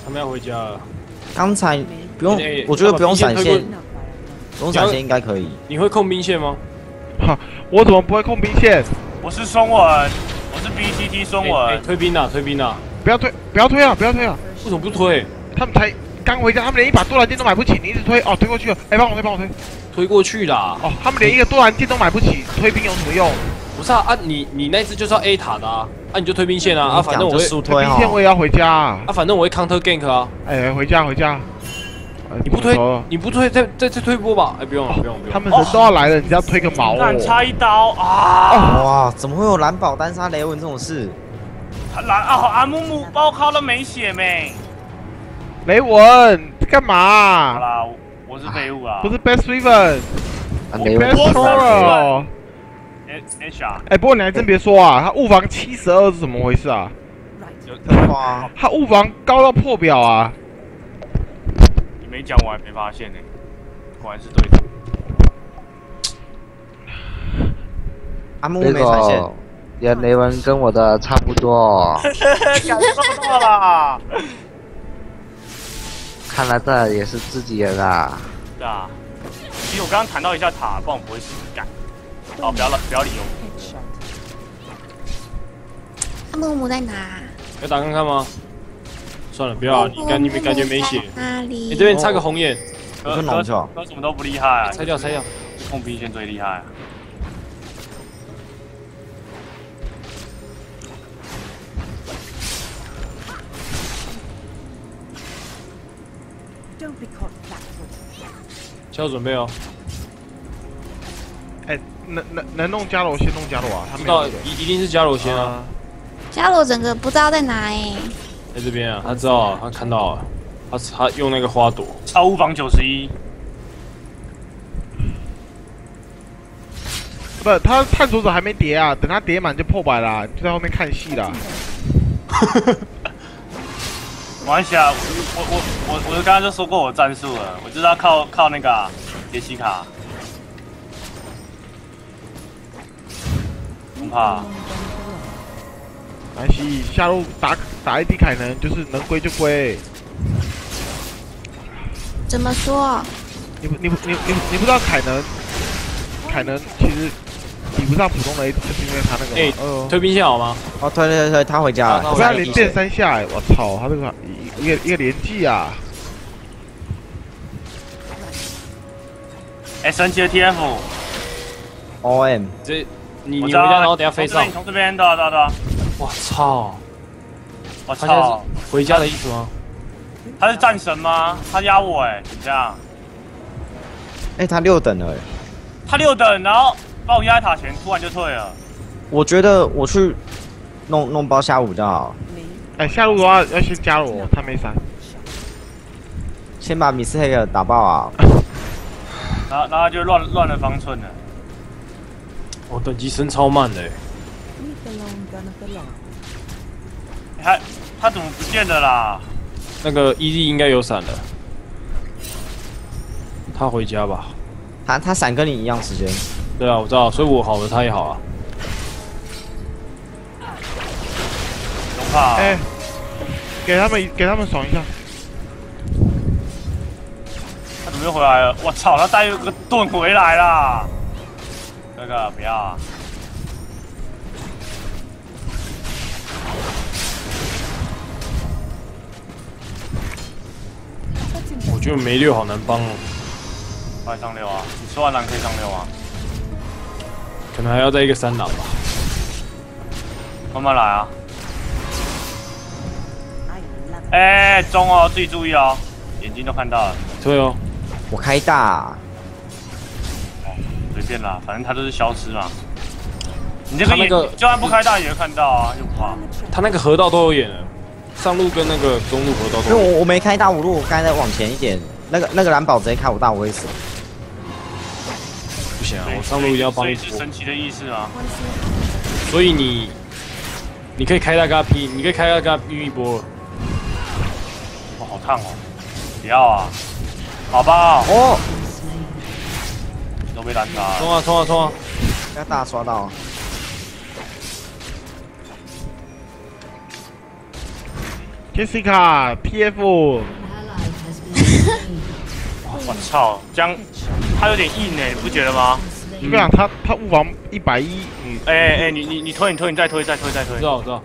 他们要回家了，刚才不用哎，我觉得不用闪现，不用闪现应该可以。你会控兵线吗？哈，我怎么不会控兵线？我是松文，我是 BCT 松哎、哎文，推兵啊，推兵啊！不要推，不要推啊，不要推啊！为什么不推？他们才刚回家，他们连一把多兰剑都买不起，你一直推哦，推过去了。哎，帮我推，帮我推。推过去啦！哦，他们连一个多兰剑都买不起，推兵有什么用？不是啊啊，你你那只就是要 A 塔的啊，啊你就推兵线啊啊，反正我会推速推哦。兵线我也要回家啊！啊，反正我会 counter gank 啊！哎，回家回家。哎你不推，你不推，再再再推波吧！哎，不用了，不用不用。他们人都要来了，你只要推个毛但哦！差一刀啊！哇，怎么会有蓝宝单杀雷文这种事？蓝啊！阿木木包靠了没血没？雷文干好嘛？啦，我我是废物啊！不是 Best Riven，啊，没问 Best 题。Horror。H 哎，不过你还真别说啊，他物防七十二是怎么回事啊？有哇，他物防高到破表啊！你没讲我还没发现呢，果然是对的。阿木没发现个，也雷文跟我的差不多，感受到了！看来这也是自己人啊。对啊，其实我刚刚谈到一下塔，不然我不会死干。哦，不要了，不要理由。他木木在哪？要打看看吗？算了，不要啊，你感你没感觉没血？哪里？你这边插个红眼，我就弄错。哥什么都不厉害啊，拆掉拆掉。控兵线最厉害啊。交准备哦，哎，能能能弄伽罗先弄伽罗啊！他知道一一定是伽罗先啊，伽，罗整个不知道在哪哎、在这边啊，他知道啊，他看到了，他他用那个花朵，超物防九十一，不，他探索者还没叠啊，等他叠满就破百啦，就在后面看戏啦。没关系啊，我我我我我刚刚就说过我战术了，我就是要靠靠那个啊杰西卡。不怕，南希下路打打 AD 凯能就是能归就归，怎么说？你不你不你你你不知道凯能，凯能其实比不上普通的 AD，就是因为他那个哎呃，推兵线好吗？哦，推推推，他回家了。我不然连电三下哎，我操，他这个一一个一个连技啊，哎，神奇的 TF，OM，这你你回家，然后等下飞上从这边。从这边，对啊对啊对啊，我操！我操，是回家的意思吗？他是战神吗？他压我哎，这样？哎，他六等了哎。他六等，然后把我压在塔前，突然就退了。我觉得我去弄弄包下午比较好，哎，下路的话要先加我，他没闪，先把米斯黑格打爆啊！然后然后就乱乱了方寸了。我等级升超慢的欸，We belong gonna belong. 他他怎么不见了啦？那个 ED 应该有闪的。他回家吧。他他闪跟你一样时间，对啊，我知道，所以我好了，他也好啊。龙怕，哎，给他们给他们爽一下，他怎么又回来了？我操，他带个盾回来啦！那个不要啊！我觉得没六好难帮哦，快上六啊！你说完蓝可以上六啊？可能还要再一个三档吧。慢慢来啊哎、中哦，自己注意哦，眼睛都看到了。对哦，我开大，随便啦，反正他都是消失嘛。你这个眼，那个就算不开大也会看到啊，又不怕。他那个河道都有眼了，上路跟那个中路河道都有演。我我没开大五路，我刚才往前一点，那个那个蓝宝直接开我大，我会死。不行啊，我上路一定要帮所。以是神奇的意思啊！所以你，你可以开大跟他劈，你可以开大跟他劈一波了。哇，好烫哦！不要啊，好吧，哦，都被单杀。冲啊冲啊冲啊！要大刷到，Jessica PF，我操，这样他有点硬哎，你不觉得吗？就跟你讲他他物防一百一，嗯，哎哎哎，你你你推你推你再推再推再推我知，道我知道，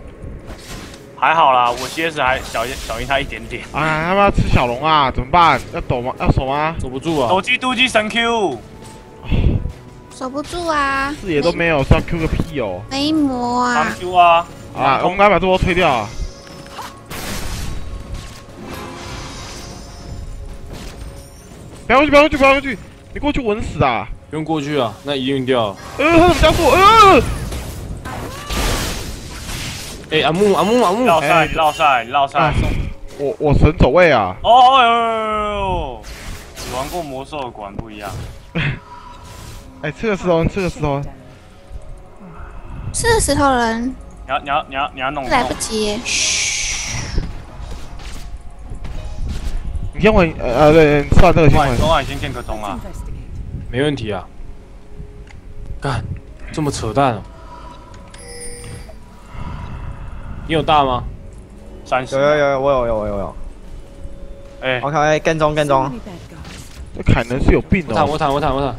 还好啦，我 CS 还小一小赢他一点点。啊，他妈吃小龙啊，怎么办？要抖吗？要守吗？守不住啊手。机突击神 Q，守不住啊！视野都没有，是要 Q 个屁哦！没魔啊上！Q 啊！啊，我们来把这波推掉啊！不要过去，不要过去，不要过去！你过去稳死啊！不用过去啊，那一定掉了。呃，他怎么加速？呃，哎，阿木阿木阿木，绕赛哎你绕赛你绕赛哎。我我神走位啊！哦哦呦玩过魔兽的果然不一样。哎，这个石头，这个石头，是石头人，你要你要你要你要弄来不，及嘘。你先回，呃呃，对，你吃完这个先回中晚。先见个钟啊！没问题啊。干，这么扯淡哦。你有大吗？三十。有有有，我有有我有有。哎，OK，跟踪跟踪这凯能是有病哦！我坦我坦我坦我坦，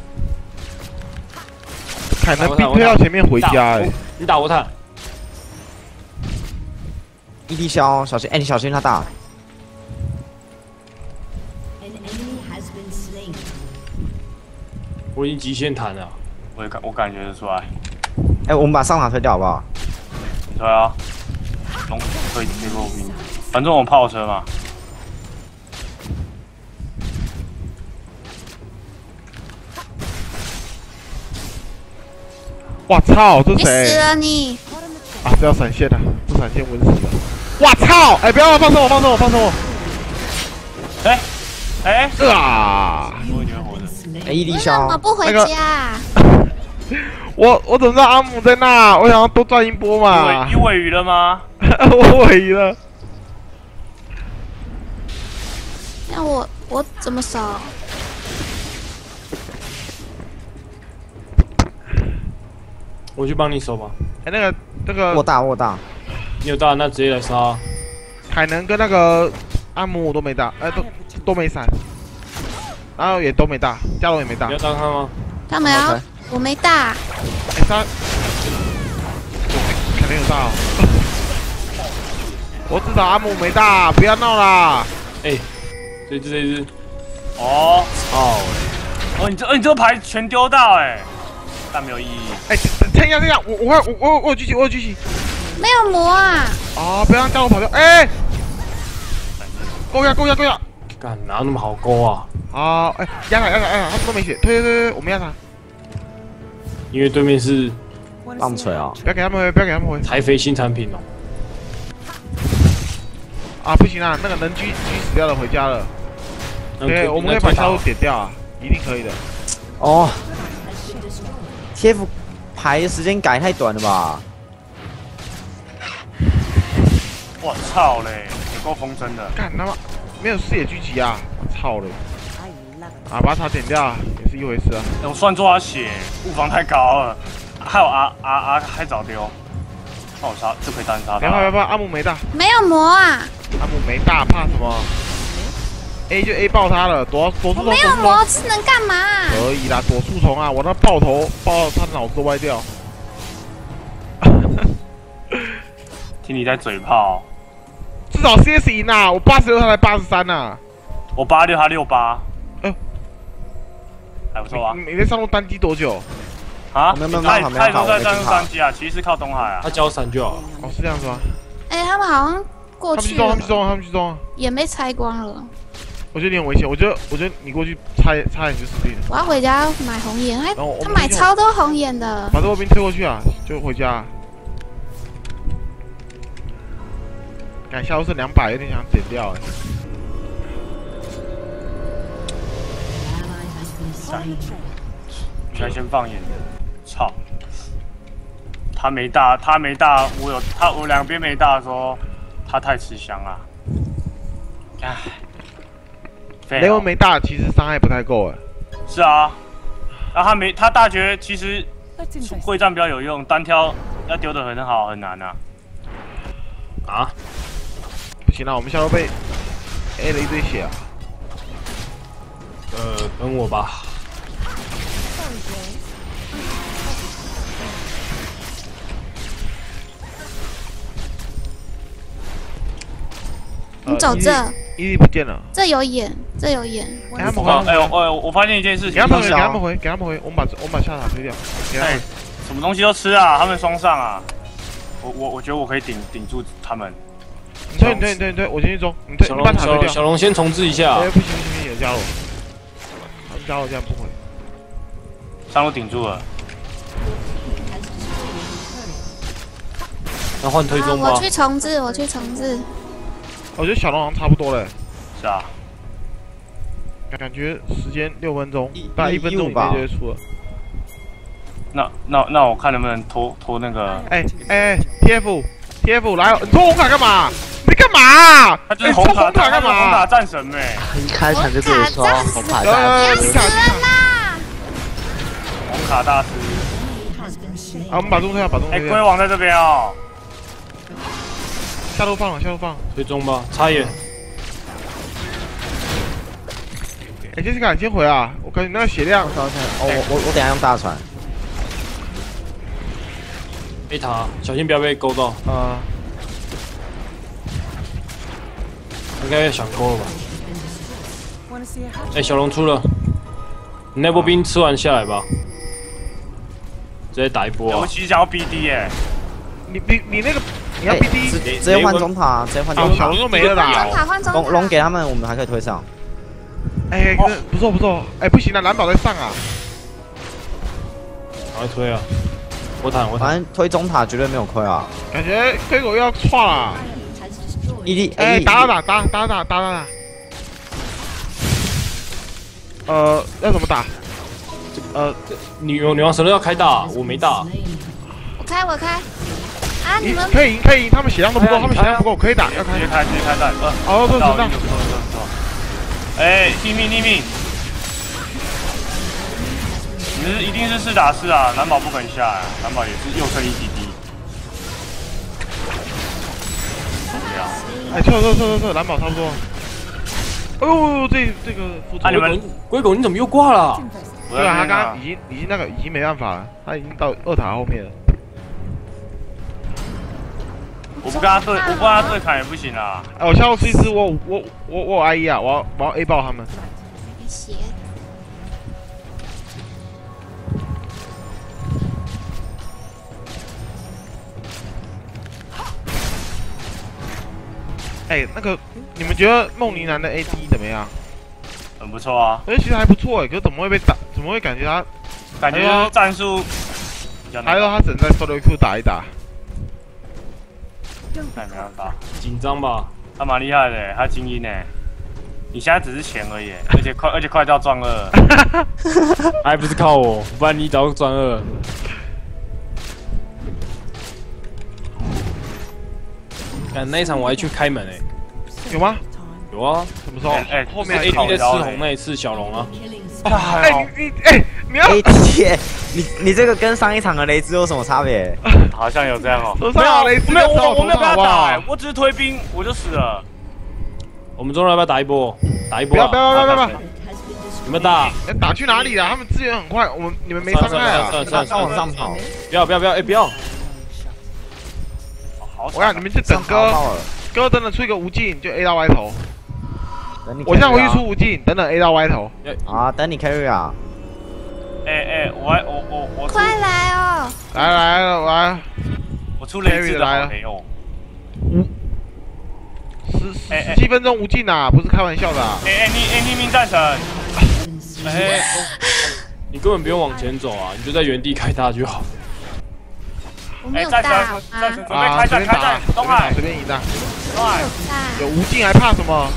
凯能兵推到前面回家，哎，你打我坦。一滴消，小心，哎，你小心他大。An enemy has been slain. 我已经极限弹了。我也感我感觉得出来。哎，我们把上塔推掉好不好？你推啊，龙推推过兵，反正我炮车嘛。我操，这谁了你！啊？这要闪现的，不闪现稳死了！我操！哎，不要放松我，放松我，放松我！哎哎，啊！哎，一滴为什消么，不回那个家？我我怎么知道阿姆在那？我想要多赚一波嘛尾。你尾鱼了吗？我尾鱼了。那我我怎么守？我去帮你守吧。哎，那个那个我大我大，你有大，那直接来杀。凯能跟那个阿姆我都没大，哎、都都没闪，然后也都没大，加龙也没大你要。当他吗？他没有我没大，哎、他凯能有大哦。我知道阿姆没大，不要闹啦！哎，这只这一只，哦哦，哦，你这哦你这个牌全丢到哎，但没有意义。哎、等一下，等一下，我我我我我有狙击，我有狙击。没有魔啊！啊，不要让加龙跑掉！哎、勾一下，勾一下，勾一下！干哪有那么好勾啊？啊，哎、压他，压他，压他，他们都没血，推推推推，我们压他，因为对面是棒槌啊！不要给他们回，不要给他们回。台肥新产品哦。啊，不行啊，那个能狙狙死掉的回家了。对，我们可以把下路点掉啊，一定可以的。哦，TF 排时间改太短了吧？我操嘞，也够风筝的。干他妈没有视野狙击啊！我操嘞！啊，把塔点掉也是一回事啊。哎我算做他血，误防太高了，还有阿阿阿还早丢，那我杀就可以单杀他。不要怕不要怕，阿姆没大，没有魔啊！阿姆没大，怕什么？A 就 A 爆他了，躲躲树丛，我没有魔，是能干嘛？可以啦，躲树丛啊！我那爆头爆到他脑子都歪掉。听你在嘴炮，至少 CS 赢啊！我八十六，他才八十三呐。我八六他六八，哎还不错啊。你每天上路单机多久？啊，没有没有他没有没有他也都在战没有没有术三机啊，其实是靠东海啊他。交闪就好。哦，是这样子吗？哎、他们好像过去他们去中，他们去，中，他们去中。也没拆光了。我觉得你很危险，我觉得我觉得你过去差一差点就死定了。我要回家买红眼，哎，然后我他买超多红眼的。把这波兵推过去啊，就回家。感下路是两百，有点想减掉哎。Slain. 你还先放眼，操！他没大，他没大，我有他，我两边没大的时候，他太吃香了。唉，废哦雷文没大，其实伤害不太够哎。是啊，然后他没他大绝其实会战比较有用，单挑要丢的很好很难啊。啊？不行了，我们下路被 A 了一堆血啊。呃，等我吧。呃你走这，伊利不见了，这有眼，这有眼。给他们我回，哎我我我发现一件事情，给他们回，给他们回，给他们回，我们把我们把下塔推掉，给他哎们。，什么东西都吃啊，他们双上啊。我我我觉得我可以顶顶住他们。你推，你推，你推，你推，我先去中，小你把塔推掉。龙小龙小龙先重置一下哎，。不行不行不行，加我，他们加我这样不回。上路顶住了，那换推啊，中吧我。去重置，我去重置。我觉得小龙好像差不多了，是啊，感感觉时间六分钟，大概一一分钟吧就会出了。那那那我看能不能拖拖那个，哎哎，TF TF 来了，你抽红卡干嘛？你干嘛？他就是红卡，干嘛红卡？战神呢，一开场就跟我说红卡你卡。啦！红卡大师。啊，我们把中推掉，把中哎，推哎。龟王在这边哦，下路放了，下路放了。推中吧，插眼。哎，杰西卡，你先回啊！我感觉那个血量，哦，我我我等下用大船。被塔，小心不要被勾到。呃，应该想勾了吧？哎，小龙出了，你那波兵吃完下来吧，直接打一波啊！我其实想要 BD 哎，你你你那个你要哎 BD，直直接换中塔，直接换哦，中塔小龙。都没了啦。中塔换中龙龙给。他们，我们还可以推上。哎，这不错不错。哎，不行了，蓝宝在上啊。赶快推啊！我坦我坦，反正推中塔绝对没有亏啊！感觉龟狗又要跨了。Destroyed. 哎，打打打打打打打打打。呃，要怎么打？呃，女女王神都要开大，我没大。我开我开。啊，你赢们可以赢可以赢，他们血量都不够，他们血量不够，可以打，要开直接。开直接开战，呃，哦，对对对到一个，不错不错不错。哎，逆命逆命，你是一定是四打四啊，蓝宝不肯下啊，蓝宝也是又剩一滴滴。哎，撤撤撤撤撤，蓝宝差不多。哎呦，这这个副啊你们龟狗你怎么又挂了？对啊，他刚刚已经已经那个已经没办法了，他已经到二塔后面了。我不跟他对，我不跟他对砍也不行啊。哎，我下路吃一吃，我我我我有 I E 啊，我要我要 A 爆他们。鞋哎，那个你们觉得梦妮男的 A D 怎么样？很不错啊，哎，其实还不错哎，可是怎么会被打？怎么会感觉他？感觉战术还有他只能在 solo Q 打一打。哎，没办法，紧张吧？他蛮厉害的，他精英呢。你现在只是钱而已，而且快，而且快到钻二。还不是靠我，不然你早就专二。看那一场我还去开门哎、有吗？有啊，什么时候？哎哎后面 A 还 D 在吃靠腰嘞红那一次小龙啊，哎，你你哎，你要 A T，你你这个跟上一场的雷兹有什么差别？好像有这样哦。手 上有雷兹没有，我我没有跟他打、欸？我只是推兵，我就死了。我们中路要不要打一波？打一不要波啊！不要不要不要！不要你们打？哎打去哪里了？他们资源很快，我们你们没伤害啊算了！算了算了上往上跑，不要不要不要！哎、不要！我想你们去等哥。哥等等出一个无尽就 A 到 Y 头，等你我现在回去出无尽，等等 A 到 Y 头。啊，等你 carry 啊！哎哎、我还我我我出快来哦！来来了来，我出雷兹的来了好没用。十十七分钟无尽啊，不是开玩笑的啊。哎哎、你哎、匿名战神，哎、你根本不用往前走啊，你就在原地开大就好。哎、我没有战神？战神准备啊，开战开随便打，战，东海随便一战，东有无尽还怕什么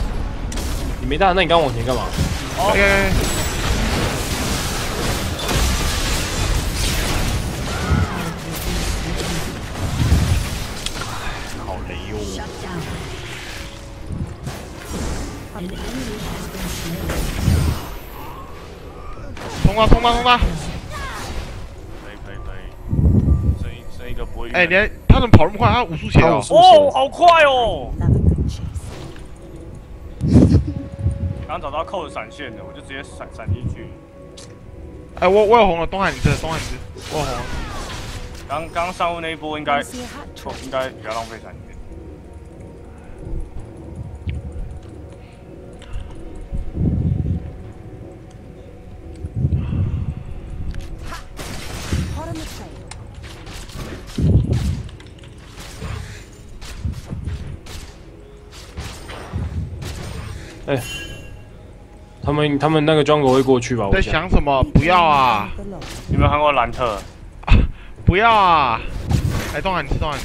你没大，那你刚往前干嘛？？OK，好雷哟、冲啊冲啊冲啊！可以可以可以，剩一剩一个不会晕的。哎，你还他怎么跑那么快？他武术鞋哦。哦，好快哦！刚找到扣子闪现的，我就直接闪闪进去。哎，我我有红了，东海你吃，东海你吃，我有红了。刚刚上路那一波应该，应该比较浪费闪现。他们他们那个庄狗会过去吧？我在想。什么？不要啊！你有没有看过兰特？不要啊！哎，东海你吃，东海。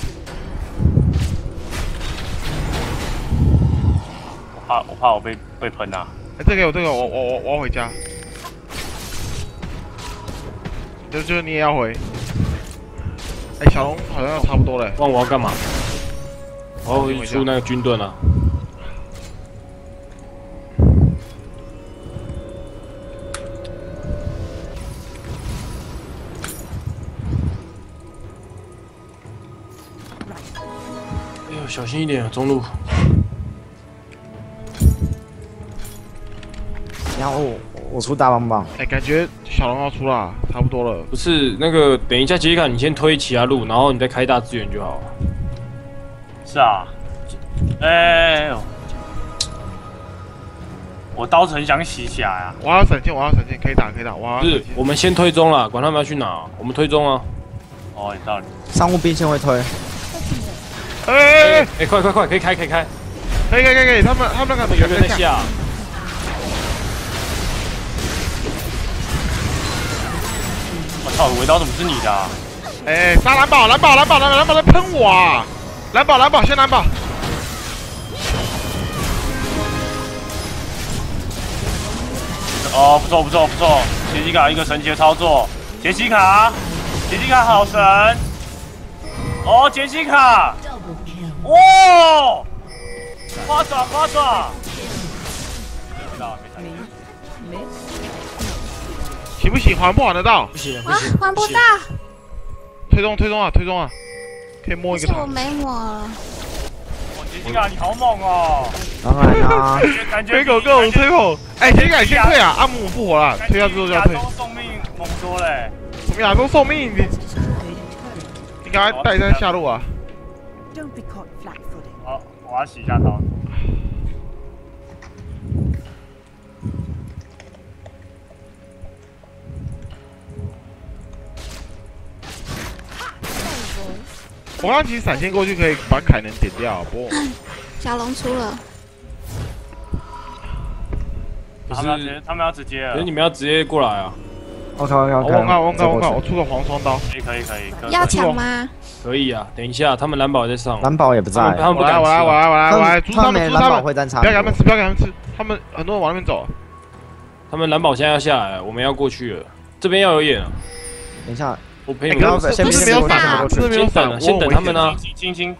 我怕我怕我被被喷啊！哎，这个有这个，我我我我要回家。就就你也要回。哎，小龙好像要差不多了。问我要干嘛？我要回去出那个军盾啊！小心一点啊，中路。然后我我出大棒棒，哎，感觉小龙要出了，差不多了。不是那个，等一下杰卡，你先推其他路，然后你再开大资源就好。是啊，哎呦，我刀子很想洗起来啊！我要闪现，我要闪现，可以打可以打，我要是。我们先推中了，管他们要去哪，我们推中啊！哦，有道理。商务兵先会推，哎哎哎，哎，快快快，可以开可以开，可以可以可以，他们他们那个有人在下。我操，尾刀怎么是你的、啊？哎，杀蓝宝蓝宝蓝宝蓝宝蓝宝在喷我啊！蓝宝蓝宝先蓝宝。哦，不错不错不错，杰西卡一个神奇的操作，杰西卡，杰西卡好神！哦，杰西卡，哇，花爪花爪，没到没行不行？还不还得到？不行不啊行，，还不到，推中推中啊，推中啊！可以摸一个塔。是我没摸了。哇杰西卡你好猛哦！当然啦、推狗各种推狗。哎，杰西卡先退啊！阿姆复活了，感退下之后就要退。洲送命猛多嘞！我们亚洲送命，你.你赶快带在下路啊！我要洗一下刀。我刚刚其实闪现过去可以把凯能点掉，不过 小龙出了，可他们要直接是，他们要直接了可是你们要直接过来啊，我靠我靠我这过去我出个黄双刀。可以可以可以可以。要抢吗？可以啊，等一下，他们蓝宝也在上，蓝宝也不在他们，不我来敢吃啊，我来我来我来我来，他们蓝宝会战场不要给他们吃，不要给他们吃，他们很多人往那边走。他们蓝宝现在要下来了，我们要过去了，这边要有眼啊，等一下，我陪哎，你们先这边没有闪，先打这边没有闪，我先等他们呢清清清，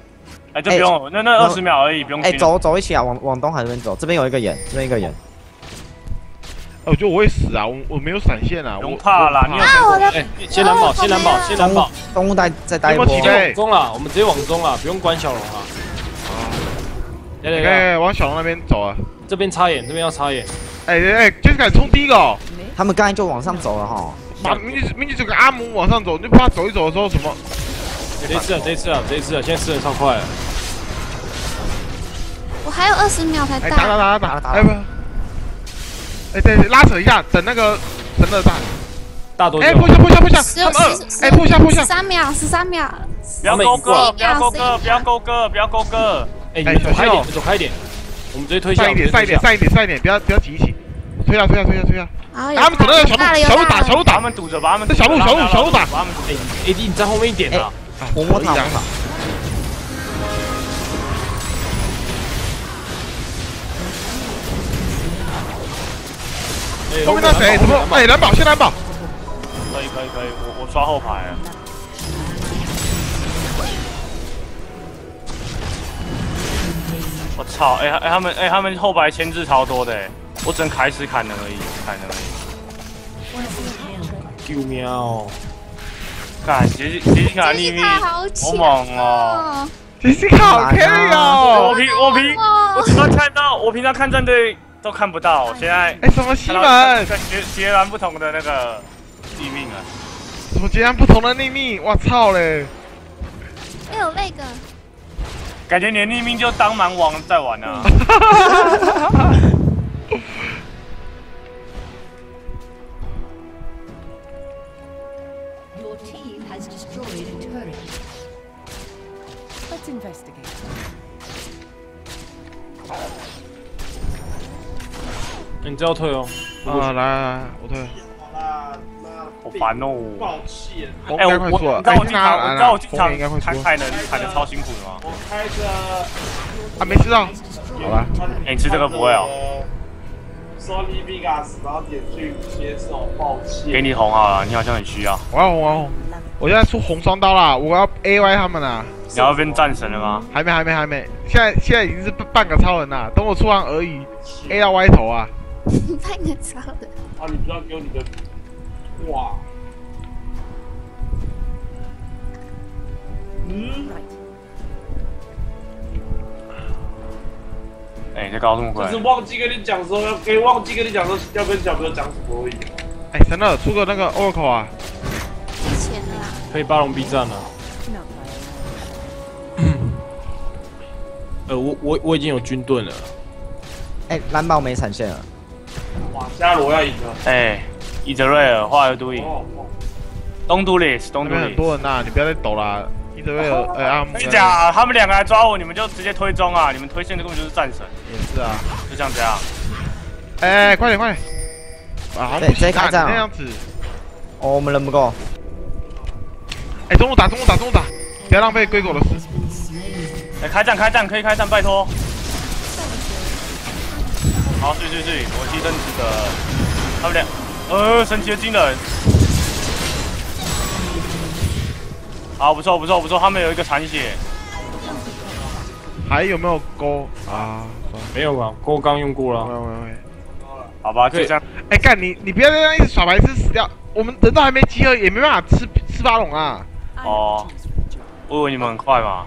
哎，这不用，那那二十秒而已，不用哎、走走一起啊，往往东海那边走，这边有一个眼，这边一个眼，我觉得我会死啊，我我没有闪现啊，不我用怕啦，我你有啊，我的哎，先蓝宝，先蓝宝，先蓝宝，东吴带再带一波。中了，我们直接往中了，不用管小龙了。来来来，哎，往小龙那边走啊！这边插眼，这边要插眼，哎哎哎，杰斯卡冲第一个哦，他们刚才就往上走了哈，把明明明明这个阿姆往上走，你就怕走一走的时候什么？这一次啊，这一次啊，这一次啊，现在吃的超快了，我还有二十秒才打，打打到，打打打哎不，哎对，拉扯一下，等那个神的大，哎大多久？破？下破下破下，十他们二，哎不下不下。十，三秒，十三秒，不要勾哥，不要勾哥，不要勾哥，不要勾哥。哎，你们走开一点，走开一点，我们直接推下，上一点上一点上一点上一点，不要不要挤一起，推下推下推下推下，然后哎他们走那个小路小路打小路打，把他们堵着，把他们这小路小路小路打。把他们。哎，AD 你在后面一点啊，我摸他，可以后面那谁什么？哎蓝宝先蓝宝，可以可以可以，我我刷后排了。我操！哎、哎、他们哎、他们后排牵制超多的哎，我只能开始砍人而已，砍人而已。救命哦！干杰西杰西卡逆命，好猛哦！哦！杰西卡好 carry 哦，我平我平我哇，只能看到，我平常看战队都看不到，现在哎什么西门，截截然不同的那个逆命啊！什么截然不同的逆命，我操嘞！还有那个，感觉你的逆命就当蛮王在玩啊！你这要退哦，啊，来来来，我退，好烦哦！红哎、我我你知道我经常，你知道我经常红应该会输，砍凯能砍的超辛苦的吗？啊没吃到，好吧，哎、你吃这个不会哦，Sony Vegas，然后点去接受，抱歉。给你红好了，你好像很需要。我要红我要红，我现在出红双刀啦，我要 A Y 他们啦，你要变战神了吗？还没还没还没，现在现在已经是半个超人啦，等我出完而已，A 到 Y 头啊，半个超的，啊，你不要丢你的，哇，嗯，哎、你在搞什么鬼就？是忘记跟你讲说要给忘记跟你讲说要跟小朋友讲什么而已。哎神乐出个那个 Oracle 啊，之前的啦，可以巴龙 B 站了。呃，我我我已经有军盾了，哎、蓝宝没闪现了，哇，加罗要赢了。哎、伊泽瑞尔 doing? 哦，哦 Don't do this, 那 don't do 边很。多人呐，你不要再抖啦，伊泽瑞尔，哎阿姆跟你讲啊，他们两个来抓我，你们就直接推中啊！你们推线的根本就是战神，也是啊，就像这样。哎快点快点，啊直接开战哦你那样子，哦，我们人不够，哎中路打中路打中路打，不要浪费龟狗的 has 死，哎、开战开战，可以开战，拜托。好，对对对，我牺牲值得。他们俩，呃，神奇的惊人。好，不错不错不错，他们有一个残血。还有没有钩啊？没有吧？钩刚用过了。喂喂喂，好吧，就这样。哎干你你不要这样一直耍白痴死掉，我们人都还没集合，也没办法吃吃巴龙啊，哦，我以为你们很快嘛。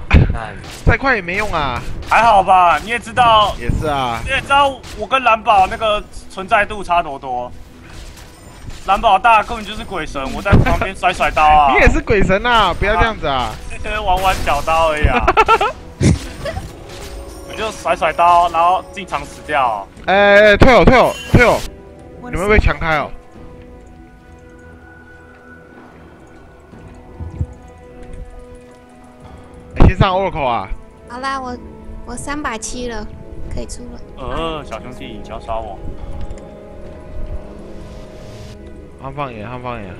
再快也没用啊。还好吧，你也知道，也是啊，你也知道我跟蓝宝那个存在度差多多。蓝宝大根本就是鬼神，我在旁边甩甩刀啊。你也是鬼神啊，不要这样子啊。这 些玩玩小刀而已啊。我就甩甩刀，然后进场死掉。哎，退哦退哦退哦，你们会被强开哦。先上 Oracle 啊。好啦，我我三百七了，可以出了。呃，小兄弟，你要杀我。汉放眼，汉放眼。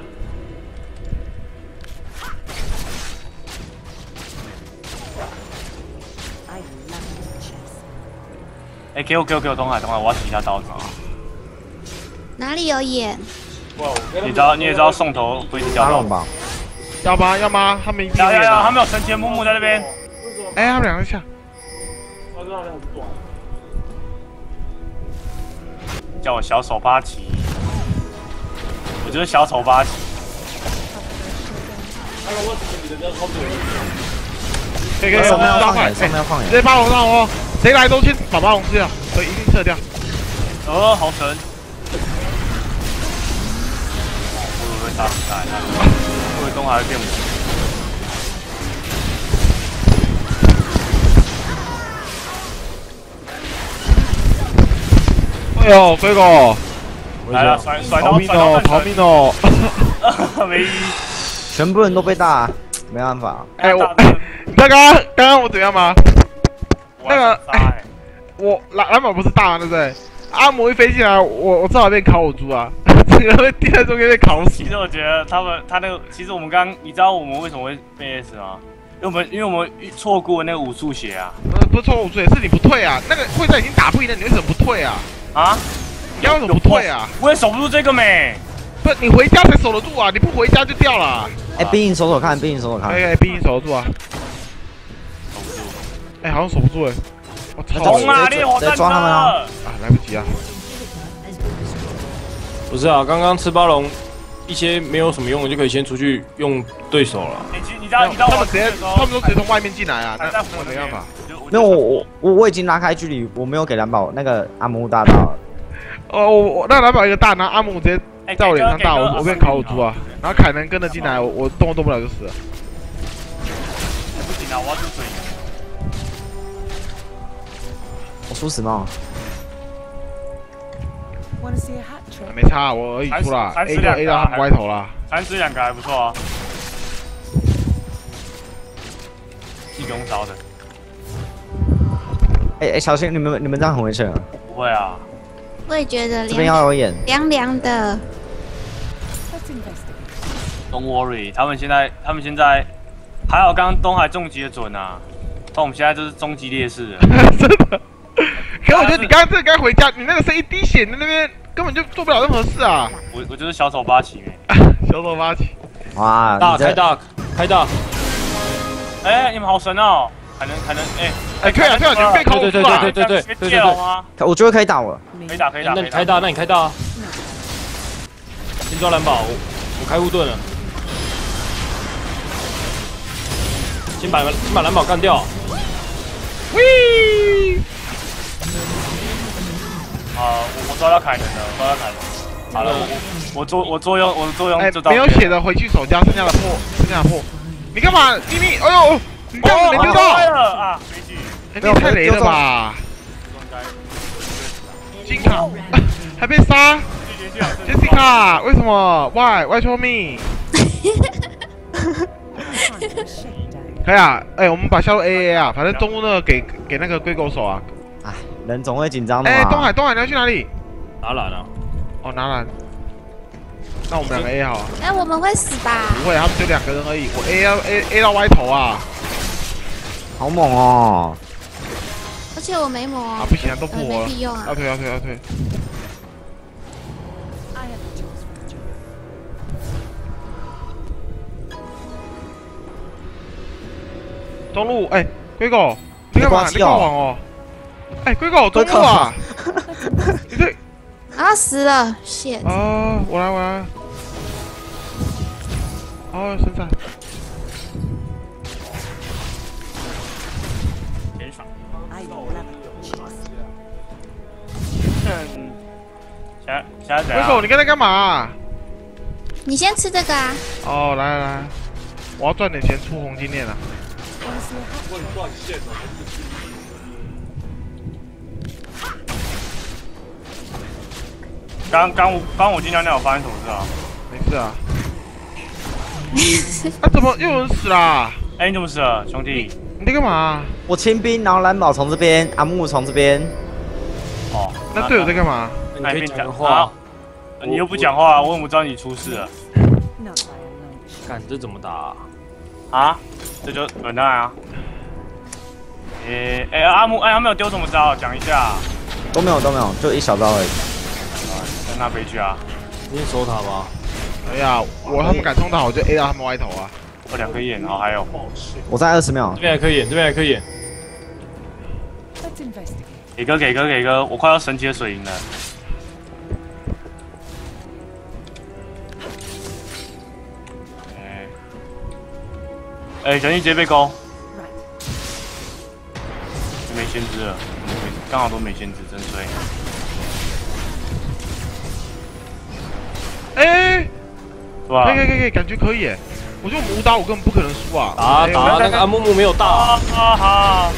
哎，给我给我给我东海东海，我要洗一下刀子啊。哪里有眼？你知道你也知道送头会掉龙吧？要吗？要吗？他们一定要要要，啊他们有神奇的木木在那边。哎，他们两个下。叫我小丑八旗，我就是小丑八旗。可以可以，上面要放眼，上面要放直眼。接巴龙上哦，谁来都先把巴龙吃掉，所以一定撤掉。哦，好神！我以为会打死他，我以为东海会变我。哎呦，飞狗，来了，甩甩逃命刀甩刀哦，逃命哦！唯一。全部人都被打，没办法。哎我，你知道刚刚刚刚我怎样吗？那个哎，我蓝蓝宝不是大吗？对不对？阿姆一飞进来，我我正好被烤我猪啊，整个被钉在中间被烤死其。实我觉得他们他那个，其实我们刚刚，你知道我们为什么会被 S 吗？因为我们因为我们错过那个武术鞋啊呃，不是错误罪，是你不退啊！那个会战已经打不赢了，你为什么不退啊？啊！你刚刚为什么不退啊？我也守不住这个美。不是你回家才守得住啊！你不回家就掉了啊。哎，兵营守守看，兵营守守看哎。哎，兵营守得住啊！守不住哎，好像守不住哎！我操！冲啊！烈火战车！啊，来不及啊！不是啊，刚刚吃包龙一些没有什么用的就可以先出去用对手了。你你知道你知道他们直接他们都直接从外面进来啊！那在那没办法。没有，我我我我已经拉开距离，我没有给蓝宝那个阿姆大刀。哦，我我那蓝宝一个大，然后阿姆直接哎在我脸上大，我我变烤我猪啊！然后凯能跟着进来，我我动都动不了就死了。不行啊！我要出水。我出死猫。Trick? 没差，我而已出了，A 就三十两 A 到他们歪头了。三十两个还不错啊。是用招的，哎哎，小心你们你们这样很危险啊！不会啊。我也觉得这边要有眼。凉凉的。Don't worry，他们现在他们现在还好，刚刚东海重击的准啊。但我们现在就是终极劣势了。真的。可我觉得你刚刚这个该回家，你那个是一滴血，你那边根本就做不了任何事啊！我我就是小丑八旗没。小手发起。哇，大开大开大，哎、你们好神哦！还能还能哎哎，可以啊，可以啊，你们被烤我猪啊！对对对对？我觉得可以打我。可以打可以打。可以打那你开大，那你开大啊。先抓蓝宝，我我开护盾了。先把先把蓝宝干掉。喂！啊，我我抓到凯能了，我抓到凯能。好了，我我我作我作用我的作用哎就，到没有血的回去守家，剩下的破，剩下的破。你干嘛？咪咪，哎呦，你这样子没丢哦到，啊！悲剧。哎你也太雷了吧！金 卡还被杀，Jessica，为什么？Why? Why to me？可以啊，哎，我们把下路 A A 啊，反正中路那个给给那个龟狗手啊。人总会紧张的。哎，东海，东海，你要去哪里？拿蓝了。哦，拿蓝。那我们两个 A 好。哎，我们会死吧？不会，他们就两个人而已。我 A 要，A A 到歪头啊！好猛哦。而且我没魔。啊，不行啊，都不魔，没啊。要退，要退，要退。中路，哎，龟狗，你干嘛？你挂网哦。哎，龟狗，中路啊！你这啊死了，shit！啊，我来，我来。哦，现在。减爽。I will never choose. 嗯，现在现在怎龟狗，你刚才干嘛？你先吃这个啊，哦，来来来，我要赚点钱出红金链啊！Want to see a 刚刚我刚我进尿尿，发生什么事啊？没事啊。啊，怎么又有人死啦？哎，你怎么死了，兄弟？你在干嘛？我清兵，然后蓝宝从这边，阿木从这边。哦，那队友在干嘛？你可以讲话。你又不讲话，我怎么知道你出事了. 看这怎么打啊？啊？这就忍耐啊。诶、诶、阿木，哎，他没有丢什么招，讲一下。都没有都没有，就一小招而已。跟他回去啊。你先守塔吧。哎呀，我他们敢冲塔，我就 A 到他们歪头啊！我两颗眼，然后还有。我在二十秒这。边还可以演，这边还可以演。给哥，给哥，给哥，我快要神奇的水银了。哎、哎，小心直接被勾，Right. 没先知了，刚好都没先知，真衰。哎，是吧？可以可以可以，感觉可以！我觉得我们五打五根本不可能输啊！打啊打啊！那个阿木木没有大。啊啊哈！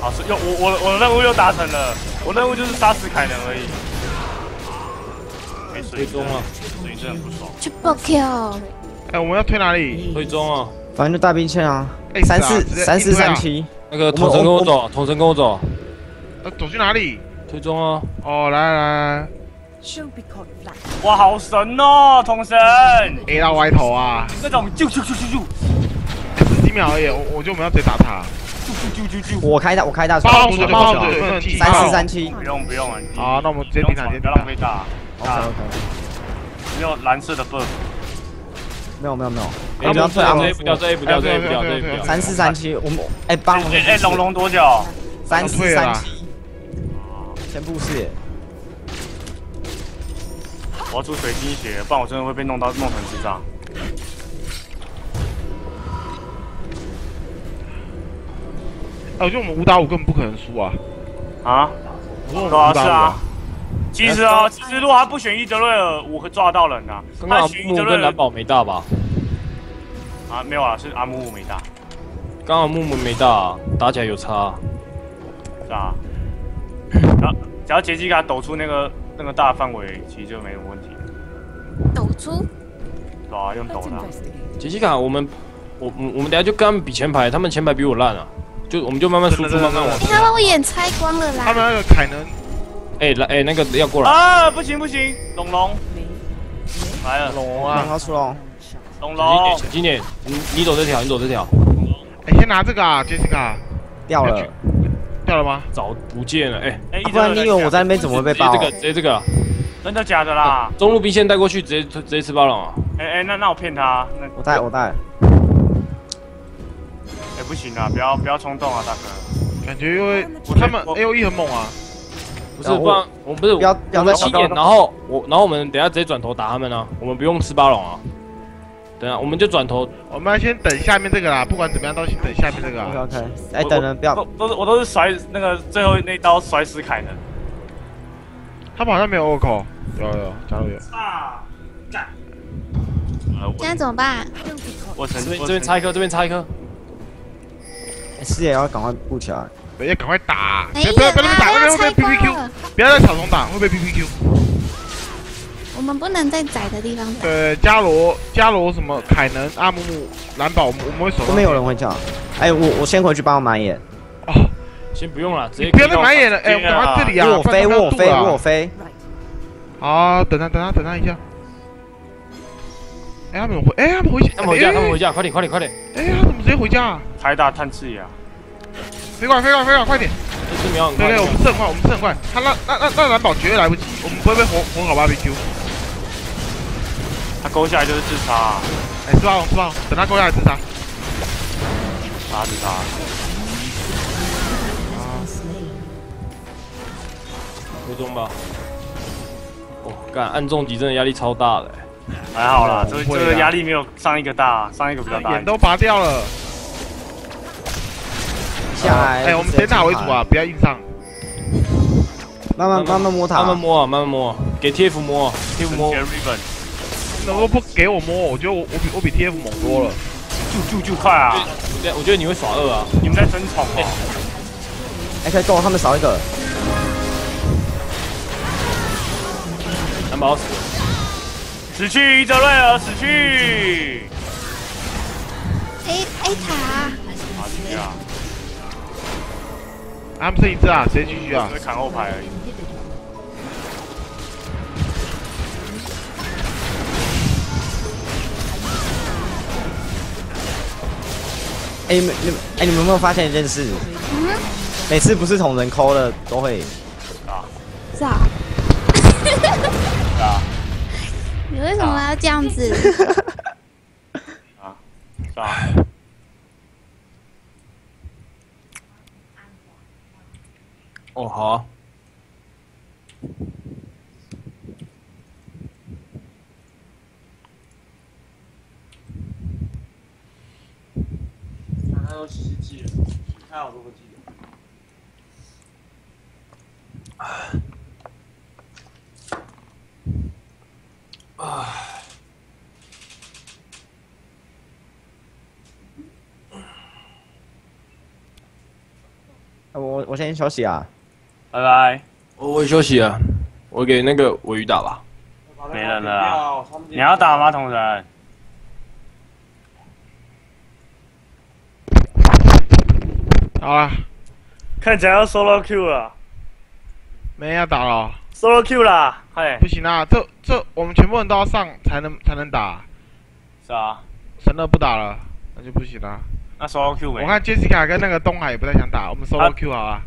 好，是又我我我的任务又达成了，我任务就是杀死凯能而已。没水中了，水真的很不爽。triple kill，哎，我们要推哪里？推中啊！反正就大兵线啊哎，三四三四三七。那个统神跟我走，统神跟我走，呃，走去哪里？推中啊！哦，来来来.哇，好神哦，统神！，A 到歪头啊！那种啾啾啾啾啾哎十几秒而已，我我觉得我们要直接打他。啾啾啾啾。我开大我开大八号不左八三四三七。不用不用啊，你好，那我们直接不用闯，定他，直接定他不要浪费。大。OK 大 OK。只有蓝色的 buff。没有没有没有，哎我们要退阿木这一不掉，这一不掉，这一不掉，这一不掉。三四三七，我们哎帮我们哎哎，龙龙多久？三四三七，先布视。我要出水晶血，不然我真的会被弄到弄成智障。哎，我觉得我们五打五根本不可能输啊！啊？我说我们对啊，是五打五啊。其实啊，其实如果他不选伊德瑞尔，我会抓到人啊。刚刚阿他选伊德瑞跟蓝宝没大吧？啊，没有啊，是阿木木没大，刚好木木没大，打起来有差。是啊。然后只要杰基给他抖出那个那个大范围，其实就没什么问题。抖出对啊，用抖的啊。杰西卡，我们我我我们等下就跟他们比前排，他们前排比我烂啊，就我们就慢慢输出，慢慢往哎他把我眼拆光了啦他们！那个凯能，哎来哎那个要过来，啊，不行不行，龙龙来了，龙刚啊！刚出龙，龙龙小心点，你你走这条，你走这条，哎，先拿这个啊，杰西卡，掉了。掉了吗？早不见了，哎，哎，啊不然你以为我在那边怎么会被包直接这？个直接这个，真的假的啦？中路兵线带过去，直接直接吃巴朗啊！哎哎，那那我骗他，那我带我带，哎不行啊，不要不要冲动啊，大哥。感觉因为我他们我 A O E 很猛啊！不是，不然我们不是不要不要再我们七点，然后我然后我们等下直接转头打他们啊，我们不用吃巴龙啊，等下我们就转头，我们要先等下面这个啦，不管怎么样都先等下面这个 OK 啊。OK。哎，等人不要都都是我都是甩那个最后那一刀甩死凯能。他们好像没有 Oracle，有有，加入有。啊，干！呃，现在怎么办.我曾这边这边插一颗，这边插一颗，哎视野要赶快布起来。对，要赶快打！不要不要不要，打，那要拆边会被光 PPQ，不要在草丛打，会被 PPQ。我们不能在窄的地方打。对，伽罗、伽罗什么凯能、阿姆姆、蓝宝，我们我们会守到。都没有人会叫。哎，我我先回去帮我买眼。哦，先不用了，直接你不要再买眼了，哎，我们赶快这里啊！我飞我飞我飞。好，等他等他等他一下。哎，他们回，哎，他们回家，他们回家，哎他们回家，快点快点快点！哎，他怎么直接回家啊？台大探视呀，飞快飞快飞快，快点！这次秒很快。对对，我们是很快，我们是很快。他那那那那蓝宝绝对来不及，我们不会被火火烤 BBQ。他勾下来就是自杀、啊，哎，吃霸王吃霸王，等他勾下来自杀。杀自杀。回中吧。哦，干按重击真的压力超大的欸。还好啦，这这个压力没有上一个大，上一个比较大。眼都拔掉了。下来。哎，我们先打为主啊，不要硬上。慢慢慢慢摸塔，慢慢摸啊，慢慢摸，给 TF 摸，TF 摸。能够不给我摸，我觉得我我比我比 TF 猛多了。就就就快啊！对，我觉得你会耍二啊。你们在争宠哦。哎，可以够，他们少一个。蓝宝死了。死去伊泽瑞尔，死去。A A 塔，啊，进去啊！他们剩一只啊，谁继续啊？只是砍后排而已。哎，你们你们哎，你们有没有发现一件事？每次不是同人抠的都会。啊。是啊。啊。你为什么要这样子？啊，是啊。哦，好啊。他都洗记，他好多个记得。啊。我我先休息啊，拜拜。我我休息啊，我给那个尾鱼打吧。没人了啊！你要打吗，同仁？好了，看起来要 solo Q 了。没人要打了。solo Q 啦，嘿。不行啊，这这我们全部人都要上才能才能打。是啊。神乐不打了，那就不行了。那 solo Q 没？我看 Jessica 跟那个东海也不太想打，我们 solo Q 好啊。